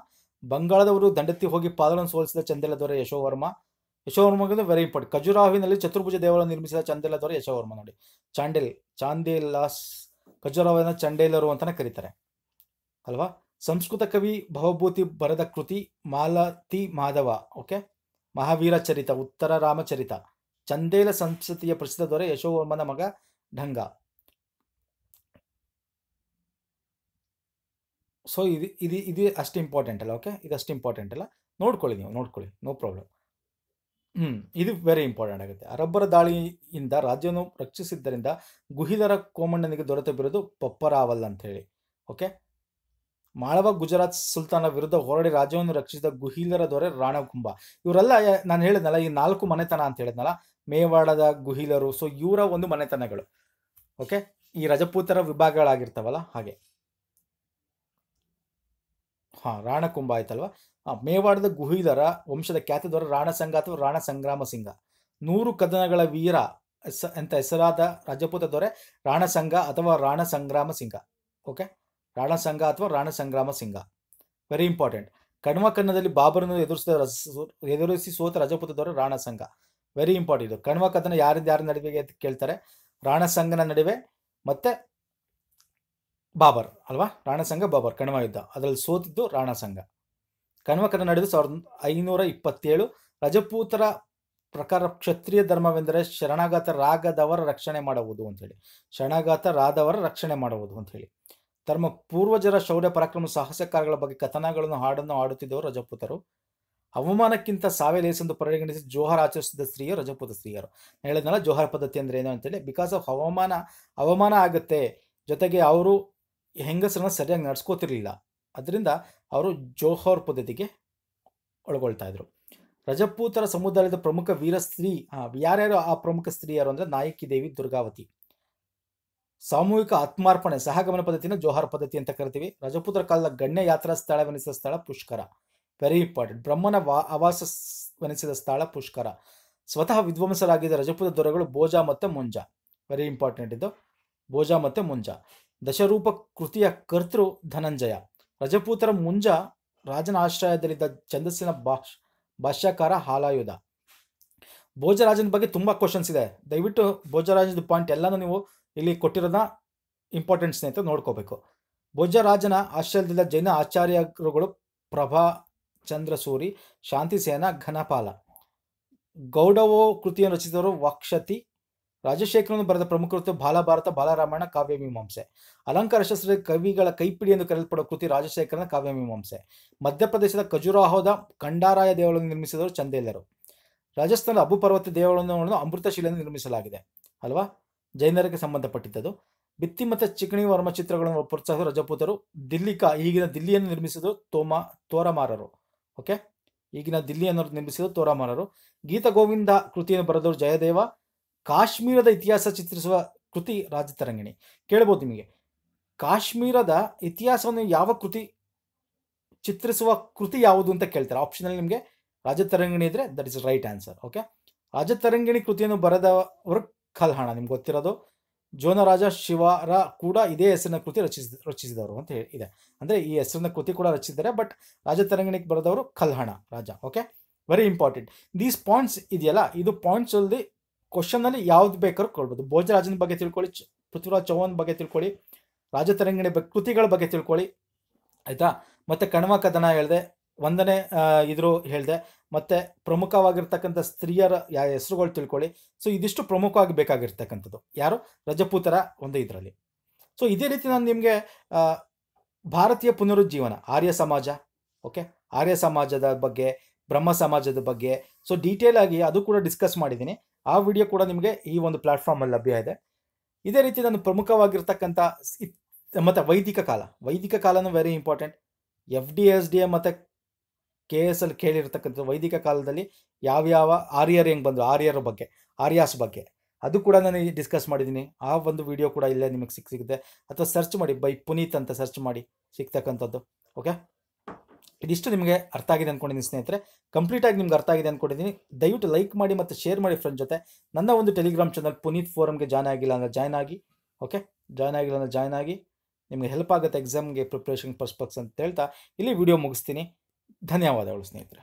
ಬಂಗಾಳದವರು ದಂಡೆತ್ತಿ ಹೋಗಿ ಪಾದಗಳನ್ನು ಸೋಲಿಸಿದ ಚಂದೇಲದವರ ಯಶೋವರ್ಮ. ಯಶೋವರ್ಮಗೆ ವೆರಿ ಇಂಪಾರ್ಟೆಂಟ್ ಖಜುರಾವಿನಲ್ಲಿ ಚತುರ್ಭುಜ ದೇವರನ್ನು ನಿರ್ಮಿಸಿದ ಚಂದೇಲದವರ ಯಶೋವರ್ಮ ನೋಡಿ. ಚಾಂಡೇಲ್, ಚಾಂದೇಲಾಸ್ ಖಜುರಾವಿನ ಚಂಡೇಲರು ಅಂತಾನೆ ಕರೀತಾರೆ. ಅಲ್ವಾ? ಸಂಸ್ಕೃತ ಕವಿ ಭವಭೂತಿ ಬರೆದ ಕೃತಿ ಮಾಲತಿ ಮಾಧವ ಓಕೆ ಮಹಾವೀರ ಚರಿತ, ಉತ್ತರ ರಾಮಚರಿತ ಚಂದೇಲ ಸಂಸ್ಕೃತಿಯ ಪ್ರಸಿದ್ಧ ದೊರೆ ಯಶೋವರ್ಮನ ಮಗ ಢಂಗ. ಸೊ ಇದು ಇದು ಇದು ಅಷ್ಟು ಇಂಪಾರ್ಟೆಂಟ್ ಅಲ್ಲ ಓಕೆ ಇದು ಅಷ್ಟು ಇಂಪಾರ್ಟೆಂಟ್ ಅಲ್ಲ. ನೋಡ್ಕೊಳ್ಳಿ ನೀವು, ನೋಡ್ಕೊಳ್ಳಿ ನೋ ಪ್ರಾಬ್ಲಮ್ ಹ್ಞೂ ಇದು ವೆರಿ ಇಂಪಾರ್ಟೆಂಟ್ ಆಗುತ್ತೆ. ಅರಬ್ಬರ ದಾಳಿಯಿಂದ ರಾಜ್ಯವನ್ನು ರಕ್ಷಿಸಿದ್ದರಿಂದ ಗುಹಿಲರ ಕೋಮಣ್ಣನಿಗೆ ದೊರೆತ ಬಿರೋದು ಪಪ್ಪರಾವಲ್ ಅಂತ ಹೇಳಿ ಓಕೆ ಮಾಳವ ಗುಜರಾತ್ ಸುಲ್ತಾನ ವಿರುದ್ಧ ಹೋರಾಡಿ ರಾಜ್ಯವನ್ನು ರಕ್ಷಿಸಿದ ಗುಹಿಲರ ದೊರೆ ರಾಣಕುಂಭ ಇವರೆಲ್ಲ ನಾನು ಹೇಳಿದ್ನಲ್ಲ, ಈ ನಾಲ್ಕು ಮನೆತನ ಅಂತ ಹೇಳಿದ್ನಲ್ಲ? ಮೇವಾಡದ ಗುಹಿಲರು ಸೊ ಇವರ ಒಂದು ಮನೆತನಗಳು ಓಕೆ ಈ ರಜಪೂತರ ವಿಭಾಗಗಳಾಗಿರ್ತಾವಲ್ಲ, ಹಾಗೆ. ಹಾ, ರಾಣಕುಂಭ ಆಯ್ತಲ್ವಾ? ಮೇವಾಡದ ಗುಹಿದರ ವಂಶದ ಖ್ಯಾತಿದವರ ರಾಣಸಂಗ ಅಥವಾ ರಾಣ ಸಂಗ್ರಾಮ ಸಿಂಗ. ನೂರು ಕದನಗಳ ವೀರ ಅಂತ ಹೆಸರಾದ ರಾಜಪೂತ ದೊರೆ ರಾಣಸಂಗ ಅಥವಾ ರಾಣ ಸಂಗ್ರಾಮ ಸಿಂಗ. ಓಕೆ ರಾಣಸಂಗ ಅಥವಾ ರಾಣ ಸಂಗ್ರಾಮ ಸಿಂಗ. ವೆರಿ ಇಂಪಾರ್ಟೆಂಟ್ ಕಣ್ವ ಕನ್ನದಲ್ಲಿ ಬಾಬರನ್ನು ಎದುರಿಸಿದ ರಸ- ಎದುರಿಸಿ ಸೋತ ರಜಪೂತ ದೊರೆ ರಾಣಸಂಗ ವೆರಿ ಇಂಪಾರ್ಟೆಂಟ್ ಇದು ಕಣ್ವ ಕದನ ಯಾರಿಂದ ಯಾರ ನಡುವೆ ಕೇಳ್ತಾರೆ? ರಾಣಸಂಗನ ನಡುವೆ. ಮತ್ತೆ ಬಾಬರ್ ಅಲ್ವಾ? ರಾಣಸಂಗ ಬಾಬರ್, ಕಣ್ವ ಯುದ್ಧ. ಅದರಲ್ಲಿ ಸೋತಿದ್ದು ರಾಣಸಂಘ ಕಣ್ವ ಕದನ ನಡೆದು ಸಾವಿರದ ಐನೂರ ಇಪ್ಪತ್ತೇಳು ರಜಪೂತರ ಪ್ರಕಾರ ಕ್ಷತ್ರಿಯ ಧರ್ಮವೆಂದರೆ ಶರಣಾಗತ ರಾಗದವರ ರಕ್ಷಣೆ ಮಾಡುವುದು ಅಂತೇಳಿ ಶರಣಾಗತ ರಾದವರ ರಕ್ಷಣೆ ಮಾಡುವುದು ಅಂತ ಹೇಳಿ. ತಮ್ಮ ಪೂರ್ವಜರ ಶೌರ್ಯ, ಪರಾಕ್ರಮ ಸಾಹಸ ಕಾರ್ಯಗಳ ಬಗ್ಗೆ ಕಥನಗಳನ್ನು ಹಾಡನ್ನು ಹಾಡುತ್ತಿದ್ದವರು ರಜಪೂತರು. ಅವಮಾನಕ್ಕಿಂತ ಸಾವೆ ಲೇಸೆಂದು ಪರಿಗಣಿಸಿ ಜೋಹರ್ ಆಚರಿಸಿದ ಸ್ತ್ರೀಯರು ರಜಪೂತ ಸ್ತ್ರೀಯರು. ಹೇಳಿದ್ನಲ್ಲ ಜೋಹರ್ ಪದ್ಧತಿ ಅಂದ್ರೆ ಏನು ಅಂತೇಳಿ? ಬಿಕಾಸ್ ಆಫ್ ಹವಾಮಾನ ಅವಮಾನ ಆಗುತ್ತೆ. ಜೊತೆಗೆ ಅವರು ಹೆಂಗಸರನ್ನ ಸರಿಯಾಗಿ ನಡ್ಸ್ಕೋತಿರ್ಲಿಲ್ಲ. ಅದರಿಂದ ಅವರು ಜೋಹರ್ ಪದ್ಧತಿಗೆ ಒಳಗೊಳ್ತಾ ಇದ್ರು. ರಜಪೂತರ ಸಮುದಾಯದ ಪ್ರಮುಖ ವೀರ ಸ್ತ್ರೀ ಯಾರ್ಯಾರು ಆ ಪ್ರಮುಖ ಸ್ತ್ರೀಯರು ಅಂದ್ರೆ ನಾಯಕಿ ದೇವಿ ದುರ್ಗಾವತಿ. ಸಾಮೂಹಿಕ ಆತ್ಮಾರ್ಪಣೆ, ಸಹಗಮನ ಪದ್ಧತಿನ ಜೋಹಾರ್ ಪದ್ಧತಿ ಅಂತ ಕರಿತೀವಿ. ರಜಪೂತರ ಕಾಲದ ಗಣ್ಯ ಯಾತ್ರಾ ಸ್ಥಳವೆನಿಸಿದ ಸ್ಥಳ ಪುಷ್ಕರ. ವೆರಿ ಇಂಪಾರ್ಟೆಂಟ್ ಬ್ರಹ್ಮನ ವಾ, ಆವಾಸ ವೆನಿಸಿದ ಸ್ಥಳ ಪುಷ್ಕರ. ಸ್ವತಃ ವಿದ್ವಾಂಸರಾಗಿದ್ದ ರಜಪೂತ ದೊರೆಗಳು ಭೋಜ ಮತ್ತು ಮುಂಜಾ. ವೆರಿ ಇಂಪಾರ್ಟೆಂಟ್ ಇದು. ಭೋಜ ಮತ್ತು ಮುಂಜ. ದಶರೂಪ ಕೃತಿಯ ಕರ್ತೃ ಧನಂಜಯ. ರಜಪೂತರ ಮುಂಜ ರಾಜನ ಆಶ್ರಯದಲ್ಲಿದ್ದ ಛಂದಸ್ಸಿನ ಭಾಷ್, ಭಾಷ್ಯಕಾರ ಹಾಲಾಯುಧ. ಭೋಜರಾಜನ ಬಗ್ಗೆ ತುಂಬ ಕ್ವಶನ್ಸ್ ಇದೆ. ದಯವಿಟ್ಟು ಭೋಜರಾಜದ ಪಾಯಿಂಟ್ ಎಲ್ಲನೂ ನೀವು ಇಲ್ಲಿ ಕೊಟ್ಟಿರೋದನ್ನ ಇಂಪಾರ್ಟೆಂಟ್ ಸ್ನೇಹಿತರು ನೋಡ್ಕೋಬೇಕು. ಭೋಜರಾಜನ ಆಶ್ರಯದಿಂದ ಜೈನ ಆಚಾರ್ಯರುಗಳು ಪ್ರಭಾ ಚಂದ್ರಸೂರಿ ಶಾಂತಿಸೇನ ಘನಪಾಲ. ಗೌಡವೋ ಕೃತಿಯನ್ನು ರಚಿಸಿದವರು ವಾಕ್ಷತಿ ರಾಜಶೇಖರನು ಬರೆದ ಪ್ರಮುಖ ಕೃತಿ ಬಾಲಭಾರತ, ಬಾಲರಾಮಾಯಣ ಕಾವ್ಯಮೀಮಾಂಸೆ ಅಲಂಕಾರ ಶಾಸ್ತ್ರ ಕವಿಗಳ ಕೈಪಿಡಿ ಎಂದು ಕರೆಯಲ್ಪಡುವ ಕೃತಿ ರಾಜಶೇಖರನ ಕಾವ್ಯಮೀಮಾಂಸೆ ಮಧ್ಯಪ್ರದೇಶದ ಖಜುರಾಹೋದ ಖಂಡಾರಾಯ ದೇವಳನ್ನು ನಿರ್ಮಿಸಿದವರು ಚಂದೇಲರು. ರಾಜಸ್ಥಾನದ ಅಬು ಪರ್ವತ ದೇವಳವನ್ನು ಅಮೃತಶಿಲೆಯನ್ನು ನಿರ್ಮಿಸಲಾಗಿದೆ. ಅಲ್ವಾ? ಜೈನರಿಗೆ ಸಂಬಂಧಪಟ್ಟಿದ್ದದು. ಬಿತ್ತಿ ಮತ್ತು ಚಿಕಣಿ ವರ್ಮ ಚಿತ್ರಗಳನ್ನು ಪ್ರೋತ್ಸಾಹಿಸಿದ ರಜಪೂತರು ದಿಲ್ಲಿಕ, ಈಗಿನ ದಿಲ್ಲಿಯನ್ನು ನಿರ್ಮಿಸಿದ ತೋಮ, ತೋರಮಾರರು. ಓಕೆ? ಈಗಿನ ದಿಲ್ಲಿಯನ್ನು ನಿರ್ಮಿಸಿದ ತೋರಮಾರರು. ಗೀತ ಗೋವಿಂದ ಕೃತಿಯನ್ನು ಬರೆದವರು ಜಯದೇವ. ಕಾಶ್ಮೀರದ ಇತಿಹಾಸ ಚಿತ್ರಿಸುವ ಕೃತಿ ರಾಜತರಂಗಿಣಿ ಕೇಳ್ಬೋದು ನಿಮಗೆ. ಕಾಶ್ಮೀರದ ಇತಿಹಾಸವನ್ನು ಯಾವ ಕೃತಿ ಚಿತ್ರಿಸುವ ಕೃತಿ ಯಾವುದು ಅಂತ ಕೇಳ್ತಾರೆ? ಆಪ್ಷನಲ್ಲಿ ನಿಮಗೆ ರಾಜತರಂಗಿಣಿ ಇದ್ರೆ that is right answer okay Rajatarangini ಕೃತಿಯನ್ನು ಬರೆದವರು ಕಲ್ಹಣ, ನಿಮ್ಗೆ ಗೊತ್ತಿರೋದು? ಜೋನರಾಜ ಶಿವರ ಕೂಡ ಇದೇ ಹೆಸರಿನ ಕೃತಿ ರಚಿಸಿದ ರಚಿಸಿದವರು ಅಂತ ಹೇಳಿ ಇದೆ. ಅಂದರೆ ಈ ಹೆಸರಿನ ಕೃತಿ ಕೂಡ ರಚಿಸಿದ್ದಾರೆ ಬಟ್ ರಾಜತರಂಗಿಣಿಗೆ ಬರೆದವರು ಕಲ್ಹಣ ರಾಜ okay very important these points ಇದೆಯಲ್ಲ, ಇದು ಪಾಯಿಂಟ್ಸ್ ಅಲ್ಲಿ ಕ್ವಶನಲ್ಲಿ ಯಾವ್ದು ಬೇಕಾದ್ರೂ ಕೊಡ್ಬೋದು. ಭೋಜರಾಜನ ಬಗ್ಗೆ ತಿಳ್ಕೊಳ್ಳಿ ಪೃಥ್ವಿರಾಜ್ ಚೌಹಾನ್ ಬಗ್ಗೆ ತಿಳ್ಕೊಳ್ಳಿ ರಾಜತರಂಗಿಣಿ ಬಗ್ಗೆ ಕೃತಿಗಳ ಬಗ್ಗೆ ತಿಳ್ಕೊಳ್ಳಿ, ಆಯಿತಾ? ಮತ್ತು ಕಣ್ವ ಕದನ ಹೇಳಿದೆ ಒಂದನೇ ಇದ್ರು ಹೇಳಿದೆ, ಮತ್ತು ಪ್ರಮುಖವಾಗಿರ್ತಕ್ಕಂಥ ಸ್ತ್ರೀಯರ ಯಾ, ಹೆಸರುಗಳು ತಿಳ್ಕೊಳ್ಳಿ. ಸೊ ಇದಿಷ್ಟು ಪ್ರಮುಖವಾಗಿ ಬೇಕಾಗಿರ್ತಕ್ಕಂಥದ್ದು. ಯಾರು? ರಜಪೂತರ ಒಂದು ಇದರಲ್ಲಿ. ಸೊ ಇದೇ ರೀತಿ ನಾನು ನಿಮಗೆ ಭಾರತೀಯ ಪುನರುಜ್ಜೀವನ, ಆರ್ಯ ಸಮಾಜ, ಓಕೆ? ಆರ್ಯ ಸಮಾಜದ ಬಗ್ಗೆ, ಬ್ರಹ್ಮ ಸಮಾಜದ ಬಗ್ಗೆ ಸೊ ಡೀಟೇಲ್ ಆಗಿ ಅದು ಕೂಡ ಡಿಸ್ಕಸ್ ಮಾಡಿದ್ದೀನಿ. ಆ ವಿಡಿಯೋ ಕೂಡ ನಿಮಗೆ ಈ ಒಂದು ಪ್ಲಾಟ್ಫಾರ್ಮಲ್ಲಿ ಲಭ್ಯ ಇದೆ. ಇದೇ ರೀತಿ ನಾನು ಪ್ರಮುಖವಾಗಿರ್ತಕ್ಕಂಥ ಮತ್ತು ವೈದಿಕ ಕಾಲ. ವೈದಿಕ ಕಾಲನೂ very important F D S D A ಮತ್ತು ಕೆ ಎಸ್ ಅಲ್ಲಿ ಕೇಳಿರ್ತಕ್ಕಂಥ ವೈದಿಕ ಕಾಲದಲ್ಲಿ ಯಾವ್ಯಾವ ಆರ್ಯರು ಹೆಂಗೆ ಬಂದರು, ಆರ್ಯರ ಬಗ್ಗೆ, ಆರ್ಯಾಸ್ ಬಗ್ಗೆ, ಅದು ಕೂಡ ನಾನು ಡಿಸ್ಕಸ್ ಮಾಡಿದ್ದೀನಿ. ಆ ಒಂದು ವಿಡಿಯೋ ಕೂಡ ಇಲ್ಲೇ ನಿಮಗೆ ಸಿಕ್ ಸಿಗುತ್ತೆ ಅಥವಾ ಸರ್ಚ್ ಮಾಡಿ, ಬೈ ಪುನೀತ್ ಅಂತ ಸರ್ಚ್ ಮಾಡಿ ಸಿಗ್ತಕ್ಕಂಥದ್ದು. ಓಕೆ ಇದಿಷ್ಟು ನಿಮಗೆ ಅರ್ಥ ಆಗಿದೆ ಅಂದ್ಕೊಂಡಿದ್ದೀನಿ ಸ್ನೇಹಿತರೆ. ಕಂಪ್ಲೀಟಾಗಿ ನಿಮ್ಗೆ ಅರ್ಥ ಆಗಿದೆ ಅಂದ್ಕೊಂಡಿದ್ದೀನಿ ದಯವಿಟ್ಟು ಲೈಕ್ ಮಾಡಿ ಮತ್ತು ಶೇರ್ ಮಾಡಿ ಫ್ರೆಂಡ್ ಜೊತೆ. ನನ್ನ ಒಂದು ಟೆಲಿಗ್ರಾಮ್ ಚಾನಲ್ ಪುನೀತ್ ಫೋರಮ್ಗೆ ಜಾಯ್ನ್ ಆಗಿಲ್ಲ ಅಂದರೆ ಜಾಯ್ನ್ ಆಗಿ ಓಕೆ ಜಾಯ್ನ್ ಆಗಿಲ್ಲ ಅಂದರೆ ಜಾಯ್ನ್ ಆಗಿ ನಿಮಗೆ ಹೆಲ್ಪ್ ಆಗುತ್ತೆ ಎಕ್ಸಾಮ್ಗೆ ಪ್ರಿಪ್ರೇಷನ್ ಪರ್ಸ್ಪೆಕ್ಸ್ ಅಂತ ಹೇಳ್ತಾ, ಇಲ್ಲಿ ವಿಡಿಯೋ ಮುಗಿಸ್ತೀನಿ. ಧನ್ಯವಾದಗಳು ಸ್ನೇಹಿತರೆ.